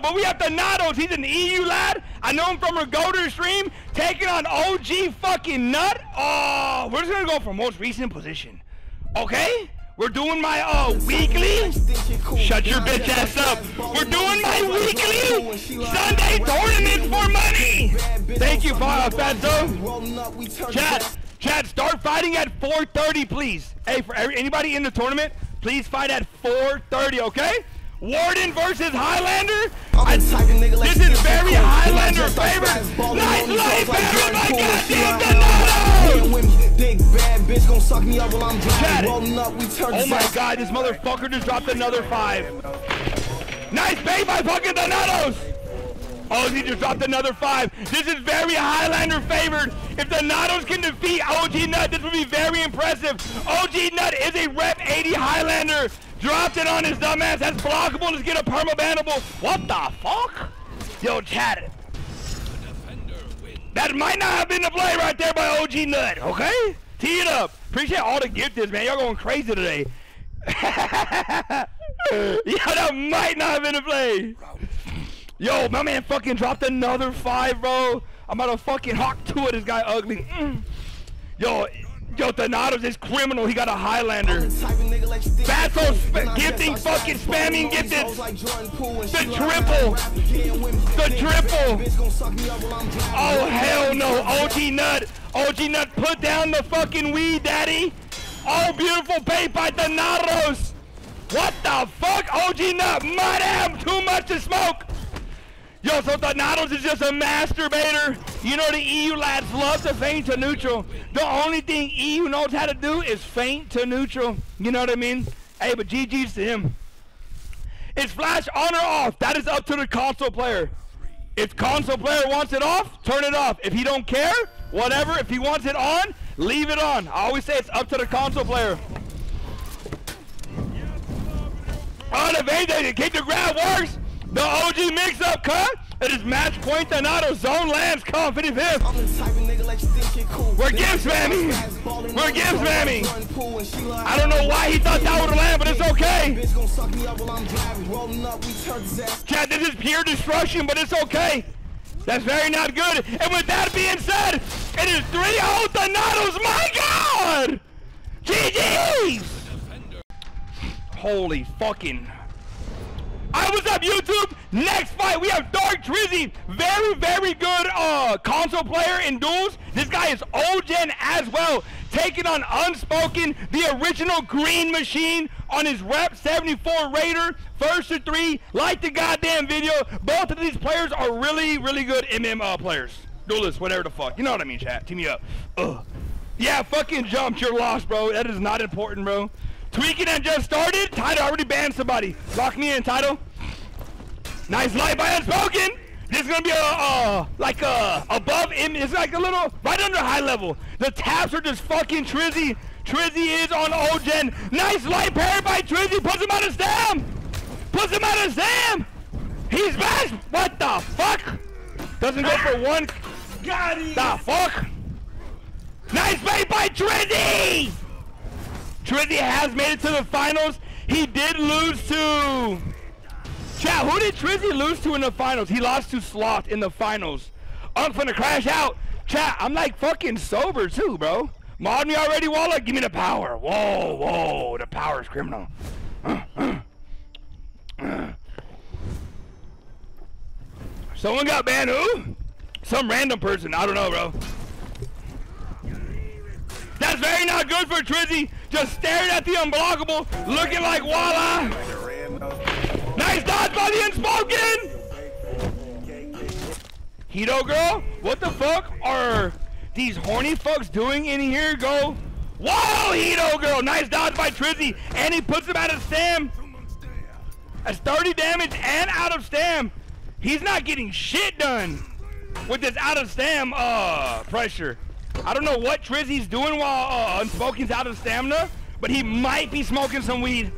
But we have Donatos. He's an EU lad. I know him from Regoder stream. Taking on OG fucking Nut. Oh, we're just gonna go for most recent position. Okay? We're doing my uh weekly. Shut your bitch ass up. We're doing my weekly Sunday tournament for money. Thank you, Fatso. Chat, chat, start fighting at 4:30, please. Hey, for every, anybody in the tournament, please fight at 4:30, okay? Warden versus Highlander. I, this is very Highlander favorite. Nice life, favorite, my goddamn Donato! Big bad bitch gon' suck me up while I'm driving. Rolling up, we turn Oh my god, this motherfucker just dropped another five. Nice bait by fucking Donatos! Oh, he just dropped another five. This is very Highlander favored. If the Nados can defeat OG Nut, this would be very impressive. OG Nut is a rep 80 Highlander. Dropped it on his dumbass. That's blockable. Let's get a perma bannable. What the fuck? Yo, chat. That might not have been the play right there by OG Nut, okay? Tee it up. Appreciate all the gifters, man. Y'all going crazy today. yeah, that might not have been a play. Yo, my man fucking dropped another five, bro. I'm about to fucking hawk two of this guy ugly. Mm. Yo, yo, Donatos is criminal. He got a Highlander. Fatso sp- gifting, fucking spamming gifted. The triple. The triple. Oh, hell no. OG Nut. OG Nut, put down the fucking weed, daddy. Oh, beautiful bait by Donatos. What the fuck? OG Nut might have too much to smoke. Yo, so Donatos is just a masturbator. You know the EU lads love to feint to neutral. The only thing EU knows how to do is feint to neutral. You know what I mean? Hey, but GG's to him. Is flash on or off? That is up to the console player. If console player wants it off, turn it off. If he don't care, whatever. If he wants it on, leave it on. I always say it's up to the console player. On the vein, they kick the grab works. The OG mix-up cut. It is match point Donato zone lands come 55th. We're gift spamming. We're gift spamming. I don't know why he thought that would land, but it's okay. Chat, this is pure destruction, but it's okay. That's very not good. And with that being said, it is 3-0 Donatos. My God! GG's! Holy fucking... I was up YouTube. Next fight, we have Dark Trizzy. Very, very good uh, console player in duels. This guy is OGen as well. Taking on Unspoken, the original Green Machine on his Rep 74 Raider. First to three, like the goddamn video. Both of these players are really, really good MM players. Duelists, whatever the fuck. You know what I mean, chat. Team me up. Ugh. Yeah, fucking jumped. You're lost, bro. That is not important, bro. Tweaking and just started. Title already banned somebody. Lock me in, Title. Nice light by Unspoken. This is gonna be a uh, like a above him. It's like a little right under high level. The taps are just fucking Trizzy. Trizzy is on Ogen. Nice light parry by Trizzy. Puts him out of stam. Puts him out of stam. He's back. What the fuck? Doesn't go for one. Got it. The fuck? Nice bait by Trizzy! Trizzy has made it to the finals. He did lose to... Chat, who did Trizzy lose to in the finals? He lost to Sloth in the finals. I'm finna crash out. Chat, I'm like fucking sober too, bro. Mod me already, Walla? Give me the power. Whoa, whoa, the power is criminal. Someone got banned, who? Some random person, I don't know, bro. That's very not good for Trizzy. Just staring at the unblockable, looking like Walla. Nice dodge by the unspoken. Hito girl, what the fuck are these horny fucks doing in here? Go. Whoa, Hito girl, nice dodge by Trizzy, and he puts him out of stam. That's 30 damage and out of stam. He's not getting shit done with this out of stam uh pressure. I don't know what Trizzy's doing while uh, Unspoken's out of stamina, but he might be smoking some weed.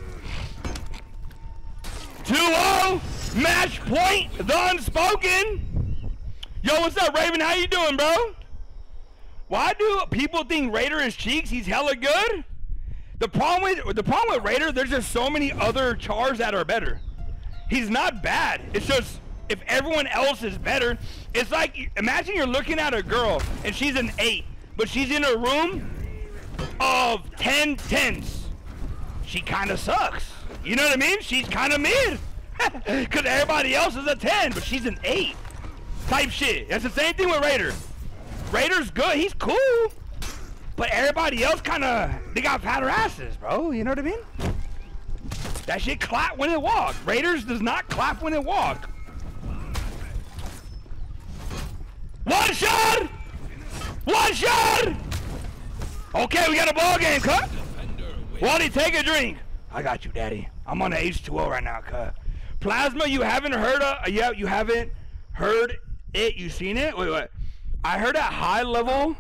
2-0, match point, the Unspoken. Yo, what's up, Raven? How you doing, bro? Why do people think Raider is cheeks? He's hella good. The problem with the problem with Raider, there's just so many other chars that are better. He's not bad. It's just if everyone else is better. It's like imagine you're looking at a girl and she's an eight, but she's in a room of 10 tens. She kind of sucks. You know what I mean? She's kind of mid. Because everybody else is a 10, but she's an 8. Type shit. That's the same thing with Raider. Raider's good. He's cool. But everybody else kind of, they got fatter asses, bro. You know what I mean? That shit clap when it walk. Raiders does not clap when it walk. One shot! One shot! Okay, we got a ball game, cut. Wally, take a drink. I got you, Daddy. I'm on the H2O right now, cut. Plasma, you haven't heard of? Uh, yeah, you haven't heard it. You seen it? Wait, what? I heard at high level,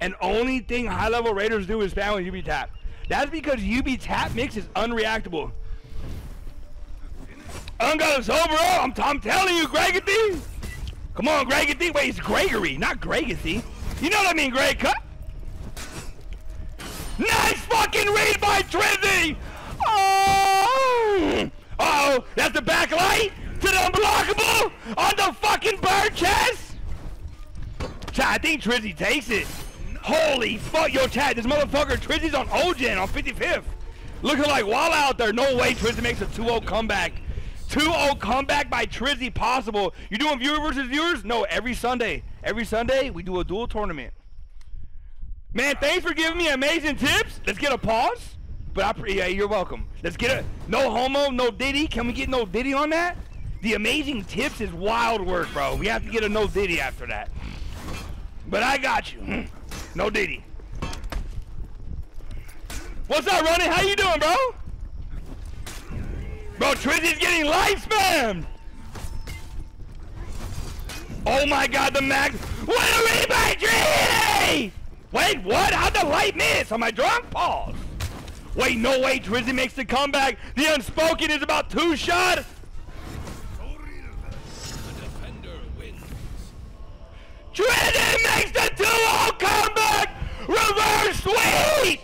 and only thing high level Raiders do is spam with UB tap. That's because UB tap mix is unreactable. Ungoes overall, I'm, I'm telling you, Gregathy. Come on, Gregathy. Wait, it's Gregory, not Gregathy. You know what I mean, Greg? Cut. Nice fucking read by Trizzy! Oh! Oh, that's the back light to the unblockable on the fucking bird chest! I think Trizzy takes it. Holy fuck, yo, Chad, this motherfucker Trizzy's on Ogen on 55th. Looking like Walla out there. No way Trizzy makes a 2-0 comeback. 2-0 comeback by Trizzy possible. You doing viewer versus viewers? No, every Sunday. Every Sunday, we do a duel tournament. Man, thanks for giving me amazing tips. Let's get a pause. But I, yeah, you're welcome. Let's get a no homo, no Diddy. Can we get no Diddy on that? The amazing tips is wild work, bro. We have to get a no Diddy after that. But I got you. Hmm. No Diddy. What's up, Ronnie? How you doing, bro? Bro, Trizzy's getting light spammed. Oh my God, the max. What a rebuy, Trizzy! Wait, what? How'd the light miss? Am I drunk? Pause. Wait, no way. Drizzy makes the comeback. The unspoken is about two shot. Drizzy makes the 2-0 comeback. Reverse sweep.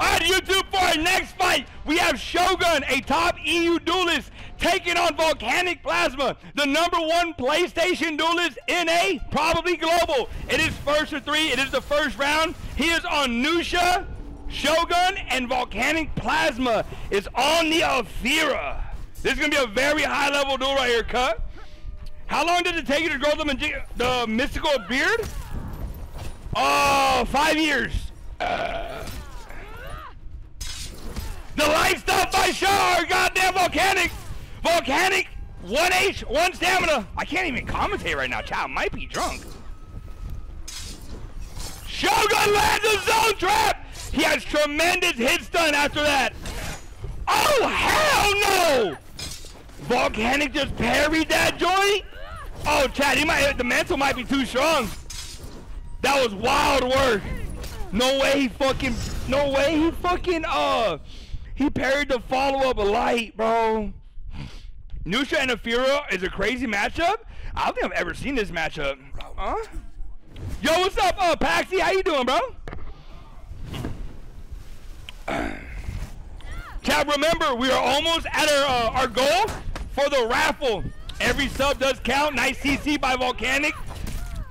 On YouTube for our next fight, we have Shogun, a top EU duelist, taking on Volcanic Plasma, the number one PlayStation duelist in a probably global. It is first to three. It is the first round. He is on Nuxia, Shogun, and Volcanic Plasma is on the Afeera. This is going to be a very high level duel right here, cut. How long did it take you to grow the, the mystical beard? Oh, five years. Uh, the light stuff by Shar, goddamn volcanic, volcanic, one H, one stamina. I can't even commentate right now. Child might be drunk. Shogun lands a zone trap. He has tremendous hit stun after that. Oh hell no! Volcanic just parried that joint. Oh, Chad, he might. The mantle might be too strong. That was wild work. No way he fucking. No way he fucking. Uh. He parried the follow-up light, bro. Nuxia and Afeera is a crazy matchup. I don't think I've ever seen this matchup. Huh? Yo, what's up, uh, Paxi? How you doing, bro? Chat, remember, we are almost at our, uh, our goal for the raffle. Every sub does count. Nice CC by Volcanic.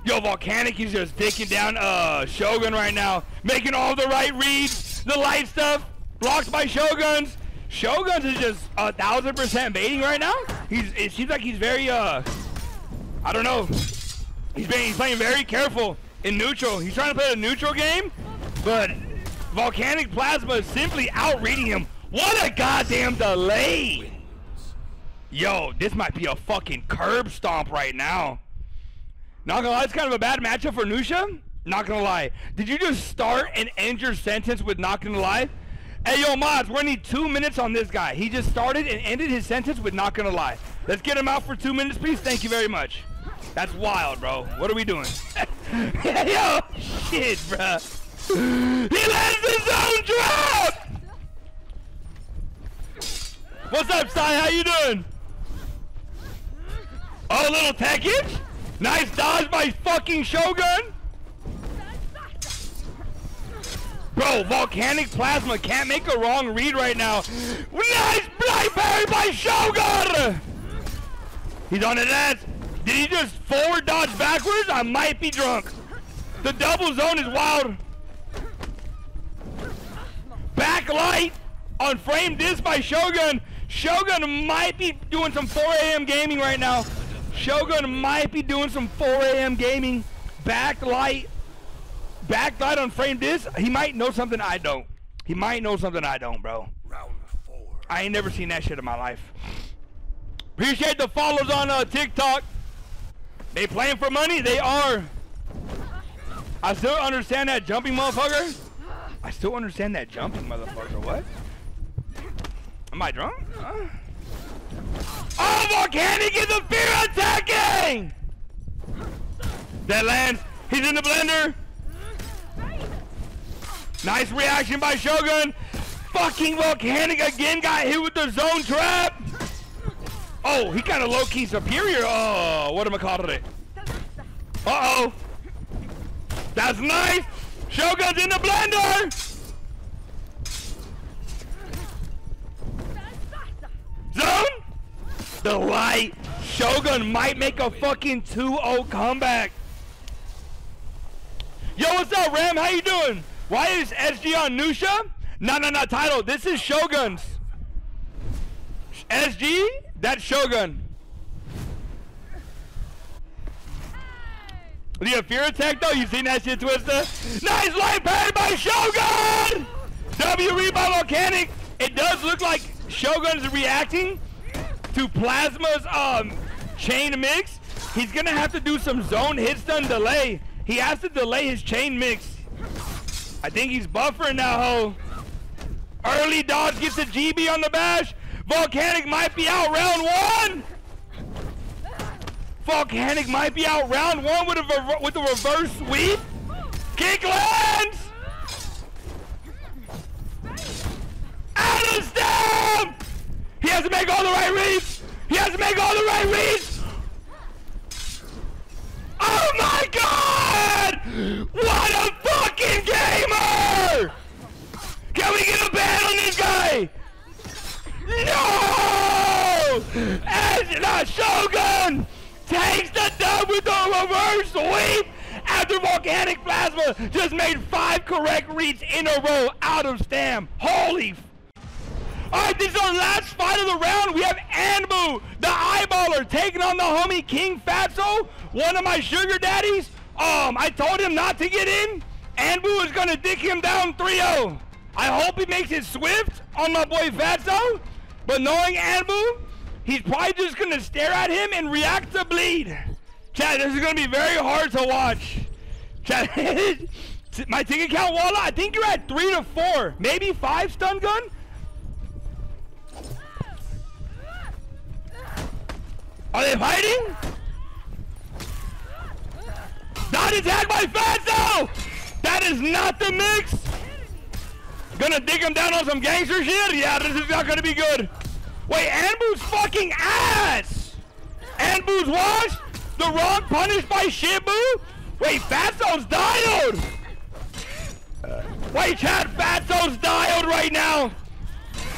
Yo, Volcanic, he's just taking down uh, Shogun right now. Making all the right reads, the light stuff. Blocked by Shoguns. Shoguns is just a thousand percent baiting right now. He's it seems like he's very uh I don't know. He's being he's playing very careful in neutral. He's trying to play a neutral game, but Volcanic Plasma is simply outreading him. What a goddamn delay! Yo, this might be a fucking curb stomp right now. Not gonna lie, it's kind of a bad matchup for Nuxia. Not gonna lie. Did you just start and end your sentence with not gonna lie? Hey, yo, mods, we're gonna need two minutes on this guy. He just started and ended his sentence with not gonna lie. Let's get him out for two minutes, please. Thank you very much. That's wild, bro. What are we doing? yo, shit, bro. He lands his own drop! What's up, Sai? How you doing? Oh, little techage? Nice dodge by fucking Shogun. Bro, Volcanic Plasma can't make a wrong read right now. Nice Blackberry by Shogun! He's on his ass. Did he just forward dodge backwards? I might be drunk. The double zone is wild. Backlight on frame this by Shogun. Shogun might be doing some 4 a.m. gaming right now. Shogun might be doing some 4 a.m. gaming. Backlight. Backlight on frame this. He might know something I don't. He might know something I don't, bro. Round four. I ain't never seen that shit in my life. Appreciate the follows on uh, TikTok. They playing for money? They are. I still understand that jumping motherfucker. I still understand that jumping motherfucker. What? Am I drunk? Huh? Oh, Volcanic is a fear attacking! That lands. He's in the blender. Nice reaction by Shogun. Fucking Volcanic again got hit with the zone trap. Oh, he kind of low-key superior. Oh, what am I calling it? Uh-oh. That's nice. Shogun's in the blender. Zone. The light. Shogun might make a fucking 2-0 comeback. Yo, what's up, Ram? How you doing? Why is SG on Nuxia? No, no, no, title. This is Shogun's. SG, that's Shogun. The fear attack though, you seen that shit, Twister? Nice light pad by Shogun! W by Volcanic. It does look like Shogun's reacting to Plasma's um chain mix. He's gonna have to do some zone hit stun delay. He has to delay his chain mix. I think he's buffering now, ho. Early dodge gets a GB on the bash. Volcanic might be out round one. Volcanic might be out round one with a with a reverse sweep. Kick lands. Of stamp. He has to make all the right reads. He has to make all the right reads. Oh my god! What a fucking gamer! Can we get a ban on this guy? No! And the Shogun takes the dub with the reverse sweep after Volcanic Plasma just made five correct reads in a row out of stam. Holy Alright, this is our last fight of the round. We have Anbu, the eyeballer, taking on the homie King Fatso, one of my sugar daddies. Um, I told him not to get in. Anbu is gonna dick him down 3-0. I hope he makes it swift on my boy Fatso. But knowing Anbu, he's probably just gonna stare at him and react to bleed. Chad, this is gonna be very hard to watch. Chad, my ticket count, Walla, I think you're at three to four, maybe five stun gun. Are they fighting? Not attacked by Fatso! That is not the mix! Gonna dig him down on some gangster shit? Yeah, this is not gonna be good. Wait, Anbu's fucking ass! Anbu's washed? The wrong punished by Shibu? Wait, Fatso's dialed! Wait, Chad, Fatso's dialed right now!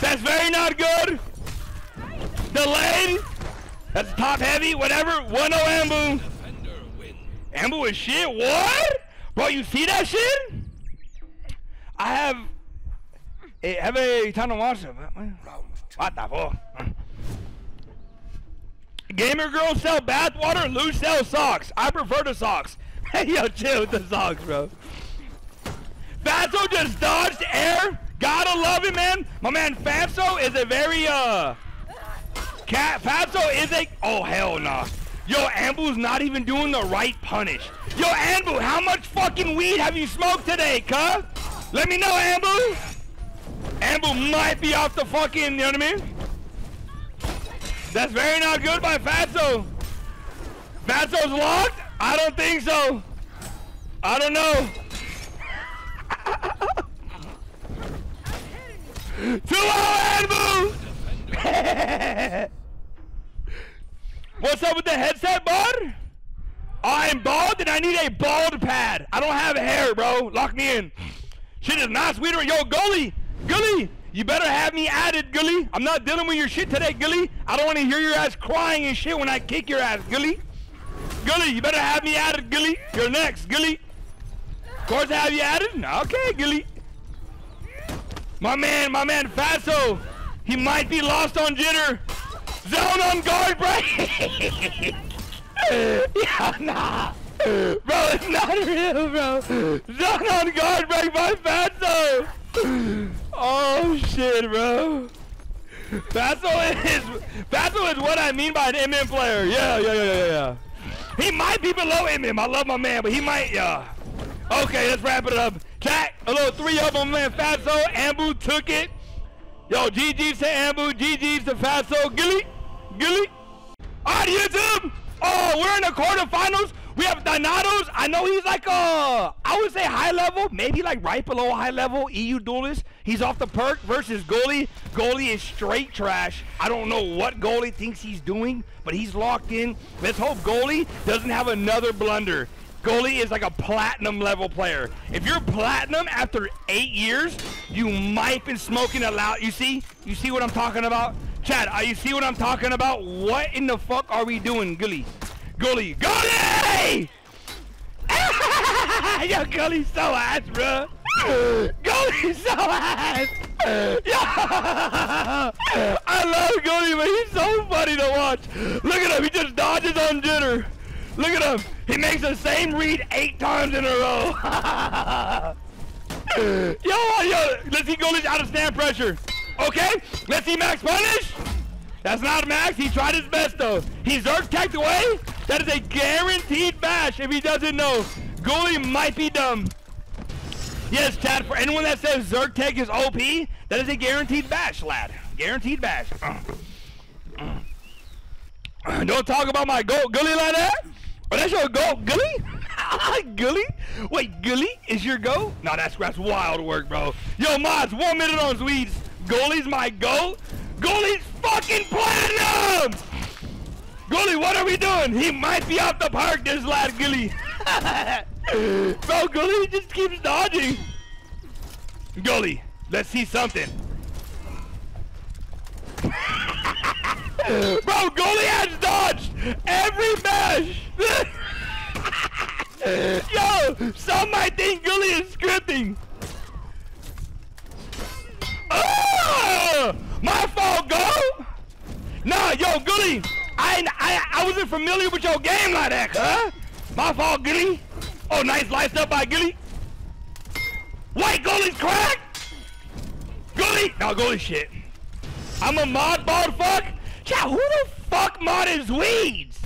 That's very not good! Delayed! That's top heavy, whatever. 1 0 Ambu. Ambu is shit. What? Bro, you see that shit? I have. Hey, have a time to watch it. What the fuck? Gamer girls sell bathwater, Lou sells socks. I prefer the socks. Hey, yo, chill with the socks, bro. Fatso just dodged air. Gotta love it, man. My man Fatso is a very, uh, Cat Fatso is a oh hell nah. Yo, Ambu's not even doing the right punish. Yo, Ambu, how much fucking weed have you smoked today, cuh? Let me know, Ambu. Ambu might be off the fucking, you know what I mean? That's very not good by Fatso. Fatso's locked? I don't think so. I don't know. Too low, Ambu! What's up with the headset, bud? I'm bald and I need a bald pad. I don't have hair, bro. Lock me in. Shit is not sweeter. Yo, Gully, Gully, You better have me added, Gully. I'm not dealing with your shit today, Gully. I don't want to hear your ass crying and shit when I kick your ass, Gully. Gully, you better have me added, Gully. You're next, Gully. Of course I have you added. Okay, Gully. My man, my man, Faso. He might be lost on jitter. Zone on guard break. yeah, nah. Bro, it's not real, bro. Zone on guard break by Faso. Oh shit, bro. Faso is Faso is what I mean by an MM player. Yeah, yeah, yeah, yeah, yeah. He might be below MM. I love my man, but he might, yeah. Okay, let's wrap it up. Chat, a little three up on man Fatso. Ambu took it. Yo, GG's to Ambu, GG's to Fatso. Gilly, Gilly. On YouTube. Oh, we're in the quarterfinals. We have Donatos. I know he's like uh I would say high level, maybe like right below high level EU duelist. He's off the perk versus goalie. Goalie is straight trash. I don't know what goalie thinks he's doing, but he's locked in. Let's hope goalie doesn't have another blunder. Goalie is like a platinum level player. If you're platinum after eight years, you might been smoking a loud. You see? You see what I'm talking about? Chad, you see what I'm talking about? What in the fuck are we doing, Gully? Gully, Gully! Yo, Gully's so ass, bro. Gully's so ass. Yeah. I love Gully, but he's so funny to watch. Look at him, he just dodges on jitter. Look at him. He makes the same read eight times in a row. yo, yo, let's see Gully out of stand pressure. Okay, let's see Max punish. That's not Max. He tried his best though. He's Zerk tagged away. That is a guaranteed bash if he doesn't know. Goalie might be dumb. Yes, Chad, for anyone that says Zerk tech is OP, that is a guaranteed bash, lad. Guaranteed bash. Don't talk about my goat Gully like that. Oh, that's your goat Gully? Gully? Wait, Gully is your goat? No, that's, that's wild work, bro. Yo, mods, one minute on Swedes. Goalie's my goat? Goalie's fucking platinum! Goalie, what are we doing? He might be off the park, this lad, Gully. Bro, Goalie just keeps dodging. Goalie, let's see something. Bro, goalie has dodged every bash. Yo, some might think goalie is scripting. Oh, my fault, go. Nah, yo, goalie, I, I I wasn't familiar with your game like that, huh? My fault, goalie. Oh, nice lights up by goalie. White goalie's cracked. Goalie, no goalie shit. I'm a mod bald fuck. Yeah, who the fuck modded Zweeds?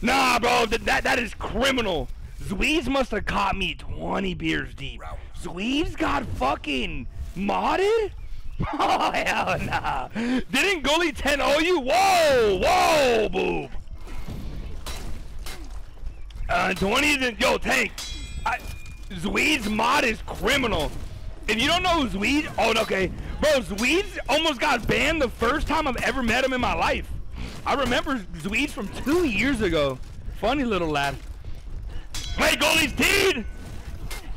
Nah, bro, th that that is criminal. Zweeds must have caught me 20 beers deep. Zweeds got fucking modded? Oh, hell nah. Didn't Goalie 10 0 you? Whoa, whoa, boob. Uh, 20 isn't, yo, Tank. I, Zweeds mod is criminal. If you don't know Zweed, oh, okay. Bro, Zweeds almost got banned the first time I've ever met him in my life. I remember Zweeds from two years ago. Funny little lad. Wait, goalie's teed!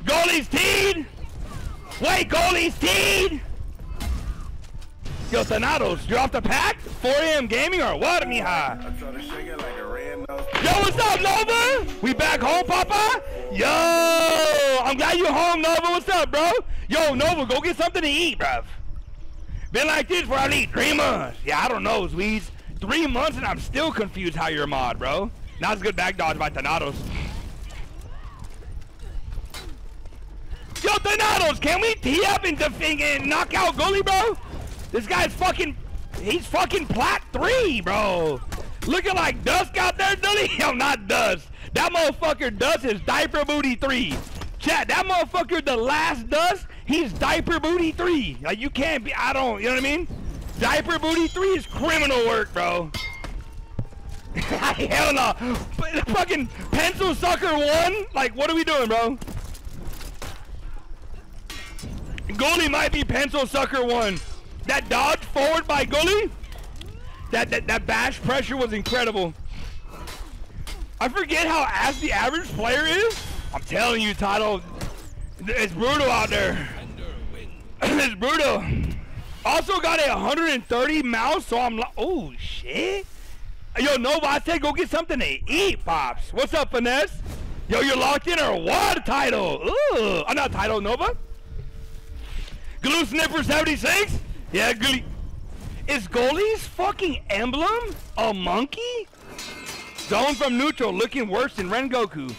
Goalie's teed! Wait, goalie's teed! Yo, Thanatos, you're off the pack? 4 a.m. gaming or what, mija? I'm trying to shake it like a random. Yo, what's up, Nova? We back home, Papa? Yo, I'm glad you're home, Nova. What's up, bro? Yo, Nova, go get something to eat, bruv. Been like this for at least three months. Yeah, I don't know, Swedes. Three months and I'm still confused how you're a mod, bro. Not as good back dodge by Thanatos. Yo, Thanatos, can we tee up and, defend and knock out goalie, bro? This guy's fucking, he's fucking plat three, bro. Looking like Dusk out there, Dully. Yo, not Dusk. That motherfucker Dusk is diaper booty three. Chat, that motherfucker, the last Dusk, he's diaper booty three. Like you can't be, I don't, you know what I mean? Diaper booty three is criminal work, bro. Hell no. Fucking pencil sucker one? Like, what are we doing, bro? Goalie might be pencil sucker one. That dodge forward by goalie, that, that, that bash pressure was incredible. I forget how ass the average player is. I'm telling you, Title, it's brutal out there. it's brutal. Also got a 130 mouse, so I'm like, oh shit. Yo, Nova, I said go get something to eat, pops. What's up, finesse? Yo, you're locked in or what? Title? Ooh, I'm not title Nova. Glue sniffer 76. Yeah, Gully. Is goalie's fucking emblem a monkey? Zone from neutral, looking worse than Rengoku.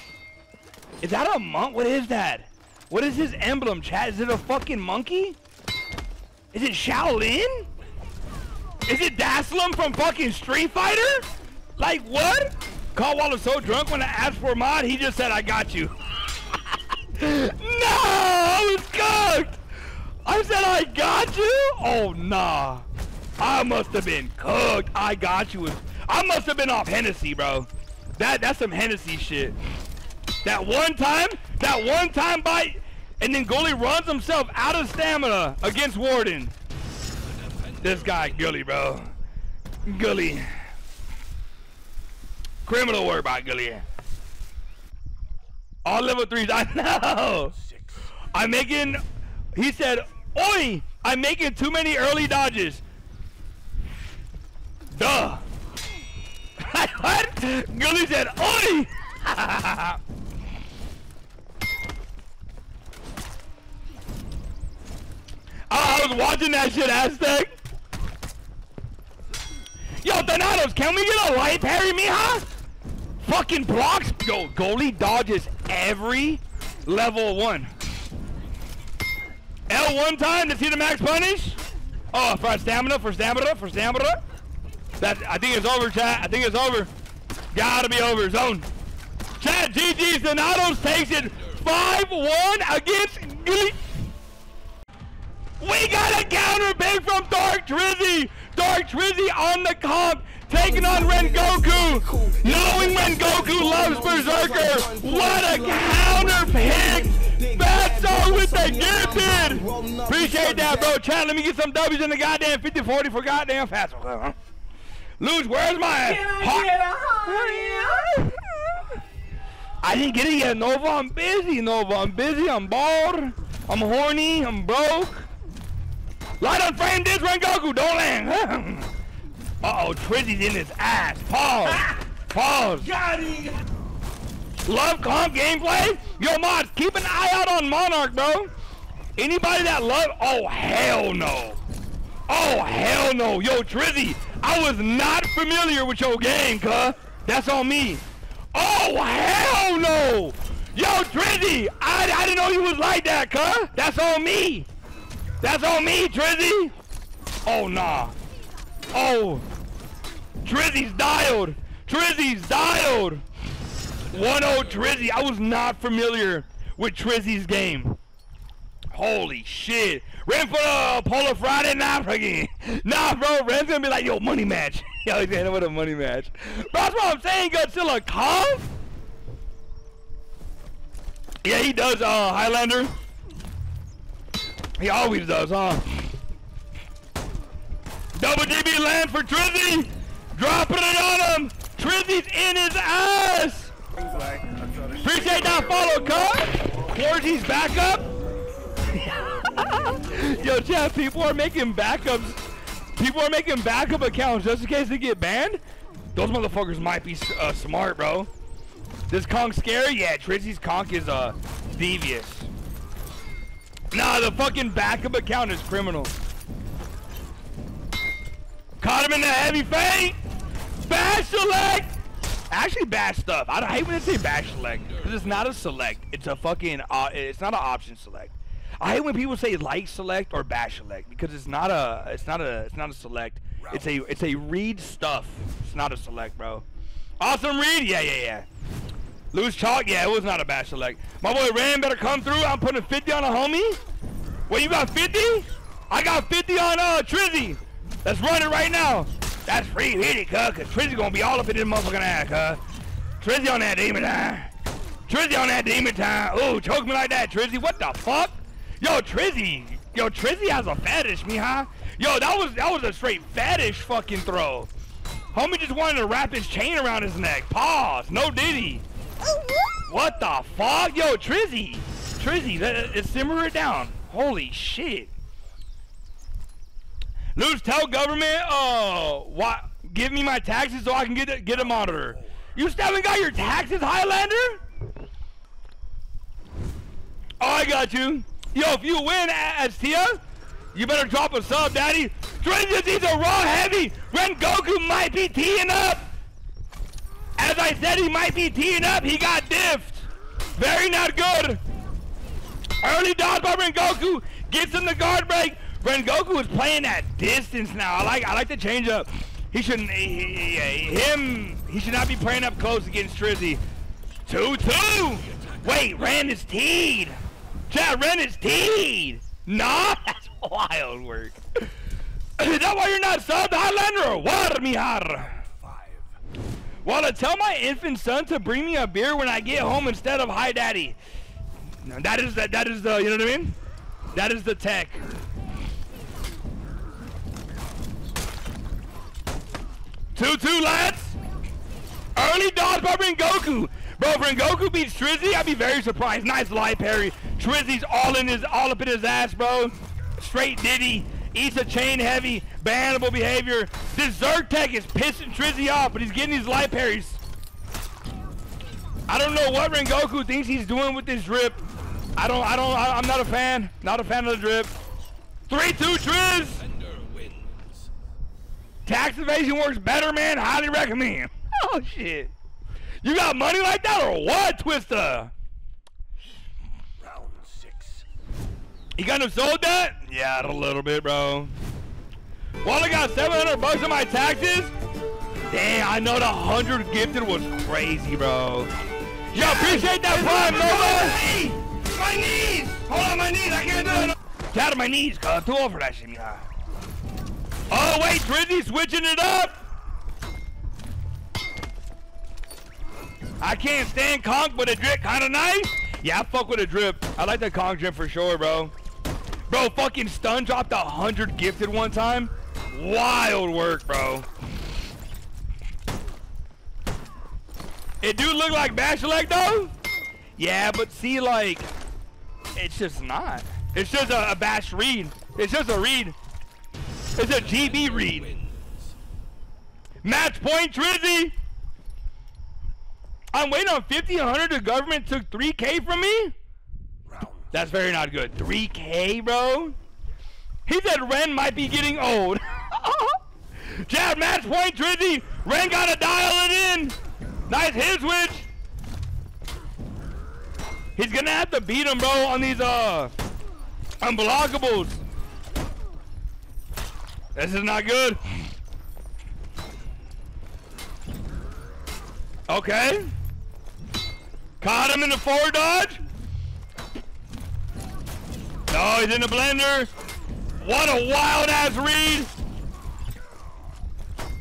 Is that a monk? What is that? What is his emblem, chat? Is it a fucking monkey? Is it Shaolin? Is it Dhalsim from fucking Street Fighter? Like what? Caldwell was so drunk when I asked for a mod, he just said, I got you. no, I was cooked. I said, I got you? Oh, nah. I must have been cooked. I got you. I must have been off Hennessy, bro. That That's some Hennessy shit. That one time, that one time bite, and then goalie runs himself out of stamina against Warden. This guy, Gully, bro. Gully. Criminal work by Gully. All level threes, I know. I'm making, he said, Oi, I'm making too many early dodges. Duh. what? Gully said, Oi! I was watching that shit, Aztec. Yo, Donatos, can we get a light parry, mija? Fucking blocks. Yo, goalie dodges every level one. L one time to see the max punish. Oh, for stamina, for stamina, for stamina. That I think it's over, chat. I think it's over. Gotta be over. Zone. Chat, GG's Donatos takes it 5-1 against Glee. We got a counter pick from Dark Trizzy. Dark Trizzy on the comp, taking on Rengoku. Knowing Rengoku loves Berserker. What a counter pick. Bad song with the gifted. Appreciate that, bro. Chad, let me get some W's in the goddamn 50-40 for goddamn fast. Huh? Luge, where's my... Hot? I didn't get it yet, Nova. I'm busy, Nova. I'm busy. I'm bald. I'm horny. I'm broke. Light on frame this Rengoku, don't land. Uh-oh, Trizzy's in his ass. Pause. Pause. Got him. Love comp gameplay? Yo, mods, keep an eye out on Monarch, bro. Anybody that love... Oh, hell no. Oh, hell no. Yo, Trizzy, I was not familiar with your game, cuh. That's on me. Oh, hell no. Yo, Trizzy, I, I didn't know you was like that, cuh. That's on me. That's on me, Trizzy. Oh, nah. Oh. Trizzy's dialed. Trizzy's dialed. 1-0 Trizzy. I was not familiar with Trizzy's game. Holy shit. Ren for a Polar Friday night again. Nah, bro. Ren's gonna be like, yo, money match. yo, he's gonna with a money match. Bro, that's what I'm saying. Godzilla cough? Yeah, he does, uh, Highlander. He always does, huh? Double DB land for Trizzy. Dropping it on him. Trizzy's in his ass. Appreciate that follow, cuz. Quarantine's back up. Yo, chat, people are making backups. People are making backup accounts just in case they get banned. Those motherfuckers might be uh, smart, bro. This conk scary? Yeah, Trizzy's conk is uh, devious. Nah, the fucking backup account is criminal. Caught him in the heavy feint. Bash select. Actually, bash stuff. I, I hate when they say bash select because it's not a select. It's a fucking. Uh, it's not an option select. I hate when people say like select or bash select because it's not a. It's not a. It's not a select. It's a. It's a read stuff. It's not a select, bro. Awesome read. Yeah, yeah, yeah. Loose chalk? Yeah, it was not a bash select. My boy Ram better come through. I'm putting 50 on a homie. What, you got 50? I got 50 on uh Trizzy. Let's run it right now. That's free hitty, cuz, cause Trizzy gonna be all up in this motherfucking ass, cuz. Trizzy on that demon time. Trizzy on that demon time. Ooh, choke me like that, Trizzy. What the fuck? Yo, Trizzy. Yo, Trizzy has a fetish, me, huh? Yo, that was that was a straight fetish fucking throw. Homie just wanted to wrap his chain around his neck. Pause. No diddy. What the fuck? Yo, Trizzy. Trizzy, let, let simmer it down. Holy shit. Lose, tell government, uh, what? Give me my taxes so I can get a, get a monitor. You still haven't got your taxes, Highlander? Oh, I got you. Yo, if you win as Tia, you better drop a sub, daddy. Stranger needs a raw heavy. Rengoku might be teeing up. As I said, he might be teeing up. He got diffed. Very not good. Early dodge by Rengoku. Gets in the guard break. Rengoku is playing at distance now. I like I like the change up. He shouldn't he, he, him he should not be playing up close against Trizzy. 2-2. Wait, Ren is teed. Chat, Ren is teed. Nah, that's wild work. is that why you're not subbed, Highlander? What, Mihar? Well, to tell my infant son to bring me a beer when I get home instead of hi daddy. No, that is the, that is the, you know what I mean? That is the tech. Two two lads. Early dodge by Rengoku. Bro, if Rengoku beats Trizzy, I'd be very surprised. Nice light parry. Trizzy's all in his all up in his ass, bro. Straight Diddy. Eats a chain heavy, bannable behavior. This Zertec is pissing Trizzy off, but he's getting these light parries. I don't know what Rengoku thinks he's doing with this drip. I don't, I don't, I, am not a fan. Not a fan of the drip. 3-2 Triz! Tax evasion works better, man. Highly recommend. Oh, shit. You got money like that or what, Twister? Round six. You got him sold that? Yeah, a little bit, bro. Well, I got 700 bucks on my taxes. Damn, I know the 100 gifted was crazy, bro. Yo, appreciate that prime, Nova. My knees! Hold on, my knees. I can't do it. Get out of my knees, cuz. Too old for that shit, yeah. Oh, wait, Drizzy switching it up. I can't stand conk, but a drip kind of nice. Yeah, I fuck with a drip. I like the conk drip for sure, bro. Bro, fucking stun dropped a hundred gifted one time. Wild work, bro. It do look like bash select though. Yeah, but see, like, it's just not. It's just a, a bash read. It's just a read. It's a GB read. Match point, Trizzy. I'm waiting on 50, 100. The government took 3K from me. That's very not good. 3K, bro? He said Ren might be getting old. Chad, match point, Trizzy. Ren got to dial it in. Nice hit switch. He's going to have to beat him, bro, on these uh unblockables. This is not good. Okay. Caught him in the forward dodge. Oh, he's in the blender. What a wild ass read.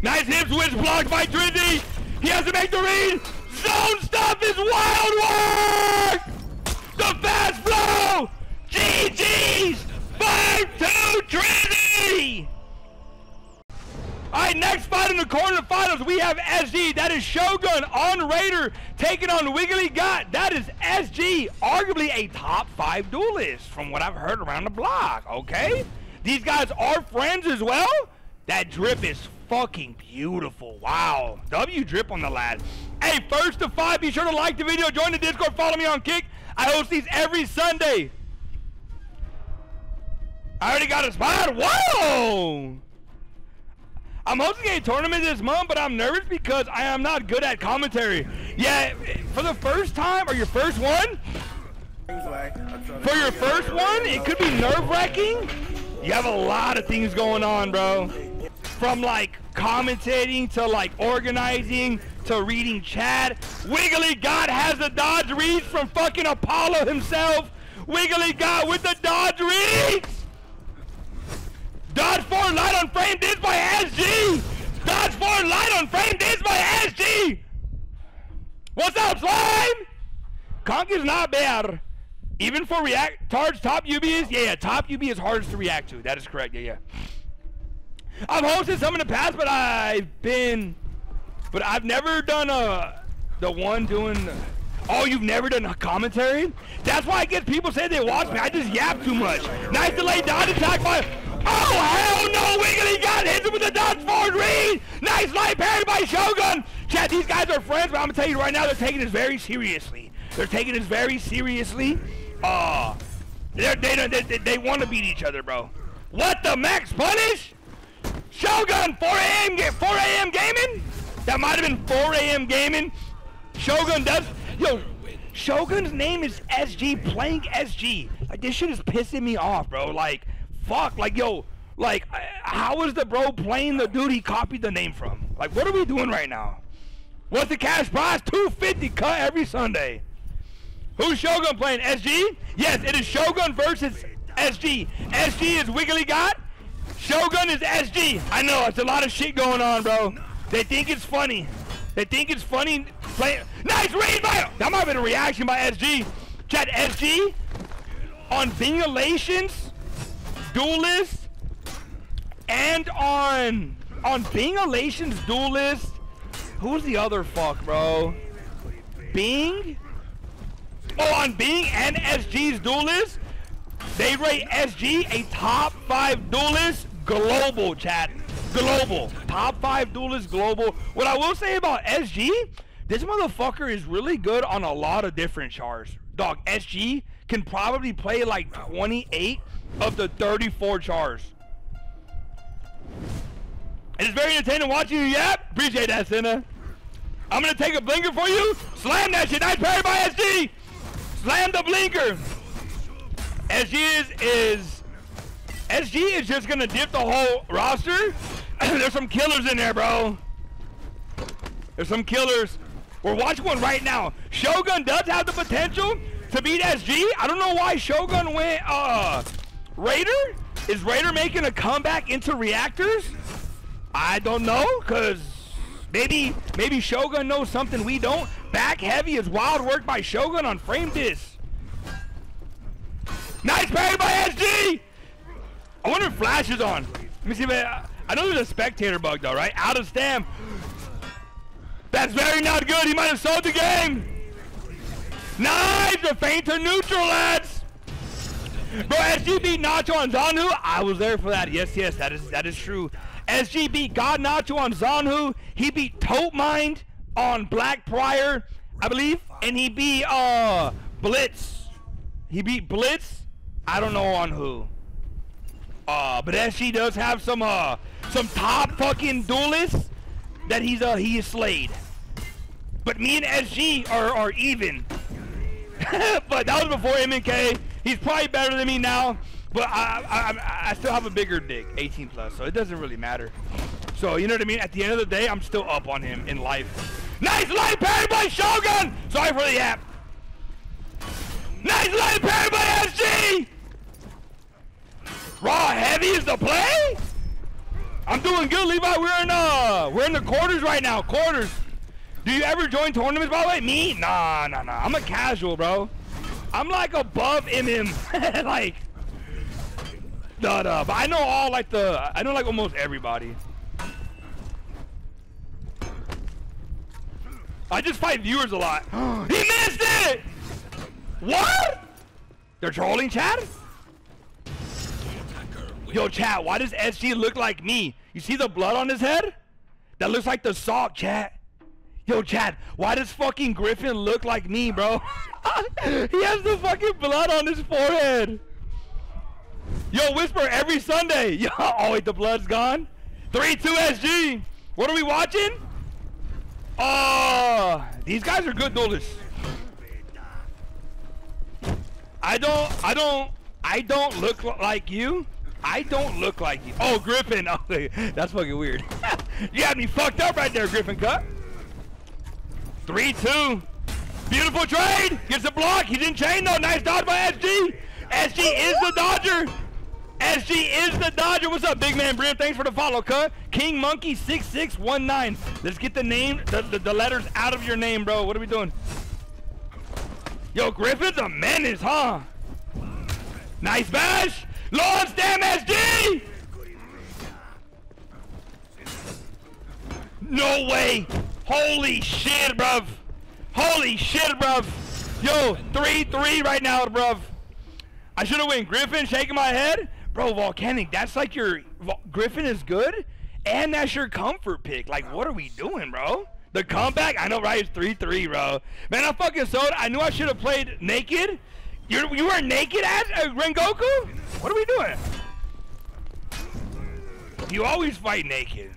Nice hip switch blocked by Trizzy. He has to make the read. Zone stuff is wild work. The fast flow. GG's. 5-2 Trizzy. All right, next fight in the quarterfinals, we have SG. That is Shogun on Raider taking on Wiggly Got. That is SG, arguably a top five duelist from what I've heard around the block, okay? These guys are friends as well. That drip is fucking beautiful. Wow. W drip on the lad. Hey, first to five, be sure to like the video, join the Discord, follow me on Kick. I host these every Sunday. I already got a spot. Whoa! I'm hosting a tournament this month, but I'm nervous because I am not good at commentary. Yeah, for the first time or your first one, for your first one, it could be nerve-wracking. You have a lot of things going on, bro. From like commentating to like organizing to reading chat. Wiggly God has the dodge reads from fucking Apollo himself. Wiggly God with the dodge reads. Dodge 4 light on frame this by SG! Dodge 4 light on frame this by SG! What's up, slime? Conk is not bad. Even for react, Targe top UB is, yeah, yeah, top UB is hardest to react to. That is correct, yeah, yeah. I've hosted some in the past, but I've been, but I've never done a, the one doing, oh, you've never done a commentary? That's why I get people say they watch me. I just yap too much. Nice delay dodge attack by, Oh, hell no! Wiggly got hits him with the dodge forward read! Nice light parry by Shogun! Chat, these guys are friends, but I'm gonna tell you right now, they're taking this very seriously. They're taking this very seriously. Uh, they're, they, they, they, they want to beat each other, bro. What the max punish? Shogun, 4 a.m. ga- 4 a.m. gaming? That might have been 4 a.m. gaming. Shogun does. Yo, Shogun's name is SG, playing SG. Like, this shit is pissing me off, bro. Like, fuck. Like, yo, like, how is the bro playing the dude he copied the name from? Like, what are we doing right now? What's the cash prize? 250 cut every Sunday. Who's Shogun playing? SG? Yes, it is Shogun versus SG. SG is Wiggly God. Shogun is SG. I know, it's a lot of shit going on, bro. They think it's funny. They think it's funny. Play. Nice read by. That might have been a reaction by SG. Chat SG on Bingalations, Duelist, and on on Bingalations, Duelist. Who's the other fuck, bro? Bing? Oh, on Bing and SG's duelist, they rate SG a top five duelist global, chat. Global. Top five duelist global. What I will say about SG, this motherfucker is really good on a lot of different chars. Dog, SG can probably play like 28 of the 34 chars. It is very entertaining watching you yap. Appreciate that, Senna. I'm gonna take a blinker for you. Slam that shit. Nice parry by SG. Slam the blinker. SG is is SG is just gonna dip the whole roster. There's some killers in there, bro. There's some killers. We're watching one right now. Shogun does have the potential to beat SG. I don't know why Shogun went uh Raider. Is Raider making a comeback into reactors? I don't know, cause maybe maybe Shogun knows something we don't. Back heavy is wild work by Shogun on frame this. Nice parry by SG. I wonder if Flash is on. Let me see if I, I know there's a spectator bug though, right? Out of stam. That's very not good. He might have sold the game. Nice, the feint to neutral, lads. Bro, SG beat Nacho on Zhanhu. I was there for that. Yes, yes, that is that is true. SG beat God Nacho on Zhanhu. He beat Tote Mind on Black Prior, I believe, and he beat uh Blitz. He beat Blitz. I don't know on who. Uh, but SG does have some uh some top fucking duelists that he's uh he is slayed. But me and SG are are even. but that was before MNK. He's probably better than me now. But I, I, I, still have a bigger dick, 18 plus, so it doesn't really matter. So you know what I mean? At the end of the day, I'm still up on him in life. Nice light parry by Shogun. Sorry for the app. Nice light parry by SG. Raw heavy is the play. I'm doing good, Levi. We're in uh, we're in the quarters right now. Quarters. Do you ever join tournaments, by the way? Me? Nah, nah, nah. I'm a casual, bro. I'm like above MM. like, nah, nah. But I know all like the, I know like almost everybody. I just fight viewers a lot. he missed it! What? They're trolling chat? Yo, chat, why does SG look like me? You see the blood on his head? That looks like the salt, chat. Yo, Chad, why does fucking Griffin look like me, bro? he has the fucking blood on his forehead. Yo, Whisper every Sunday. Yo, oh wait, the blood's gone. 3-2 SG. What are we watching? Oh, these guys are good duelists. I don't, I don't, I don't look like you. I don't look like you. Oh, Griffin. Oh, that's fucking weird. you had me fucked up right there, Griffin Cut. 3-2. Beautiful trade. Gets a block. He didn't chain though. Nice dodge by SG. SG is the Dodger. SG is the Dodger. What's up, big man Brim? Thanks for the follow, cut. King Monkey 6619. Let's get the name, the, the, the letters out of your name, bro. What are we doing? Yo, Griffin's a menace, huh? Nice bash. Lawrence, damn SG. No way. Holy shit, bruv. Holy shit, bruv. Yo, 3-3 right now, bruv. I should have win. Griffin shaking my head. Bro, Volcanic, that's like your Griffin is good, and that's your comfort pick. Like, what are we doing, bro? The comeback, I know, right? It's three three, bro. Man, I fucking sold. I knew I should have played naked. You you were naked at uh, Rengoku? What are we doing? You always fight naked.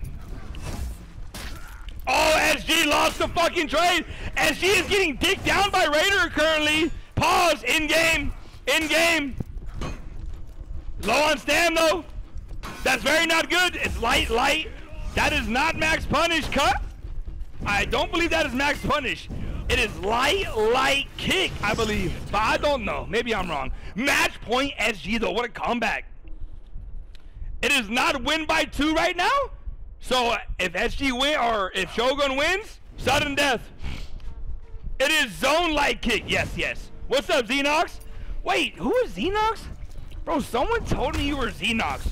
Oh, SG lost the fucking trade. SG is getting dicked down by Raider currently. Pause. In game. In game. Low on stam though. That's very not good. It's light, light. That is not max punish. Cut. I don't believe that is max punish. It is light, light kick, I believe. But I don't know. Maybe I'm wrong. Match point SG though. What a comeback. It is not win by two right now. So uh, if SG win or if Shogun wins, sudden death. It is zone light kick. Yes, yes. What's up, Xenox? Wait, who is Xenox? Bro, someone told me you were Xenox.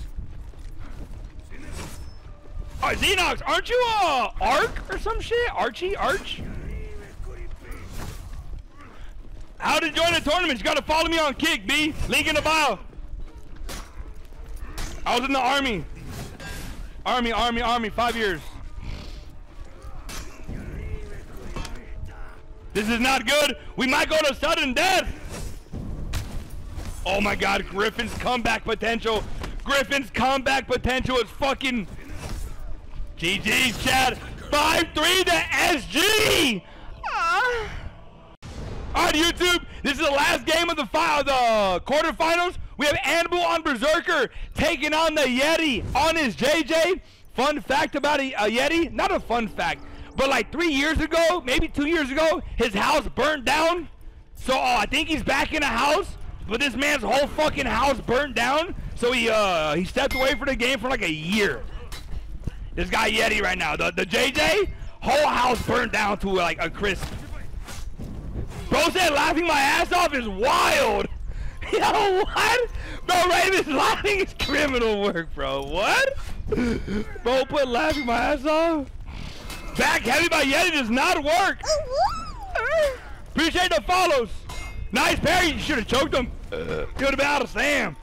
Oh, Xenox, aren't you uh Arc or some shit? Archie, Arch? How to join the tournament? You gotta follow me on Kick, B. Link in the bio. I was in the army. Army, army, army, five years. This is not good. We might go to sudden death. Oh my god, Griffin's comeback potential. Griffin's comeback potential is fucking GG's, Chad. 5-3 to SG. Ah. All right, YouTube. This is the last game of the fi- the quarterfinals. We have Anbu on Berserker taking on the Yeti on his JJ. Fun fact about a, a Yeti, not a fun fact, but like three years ago, maybe two years ago, his house burned down. So uh, I think he's back in a house, but this man's whole fucking house burned down. So he uh, he stepped away from the game for like a year. This guy Yeti right now, the the JJ, whole house burned down to like a crisp. Bro said laughing my ass off is wild. Yo, what? Bro, Raven's laughing is criminal work, bro. What? Bro, put laughing my ass off. Back heavy by Yeti does not work. Appreciate the follows. Nice parry. You should have choked him. Could have been out of Sam.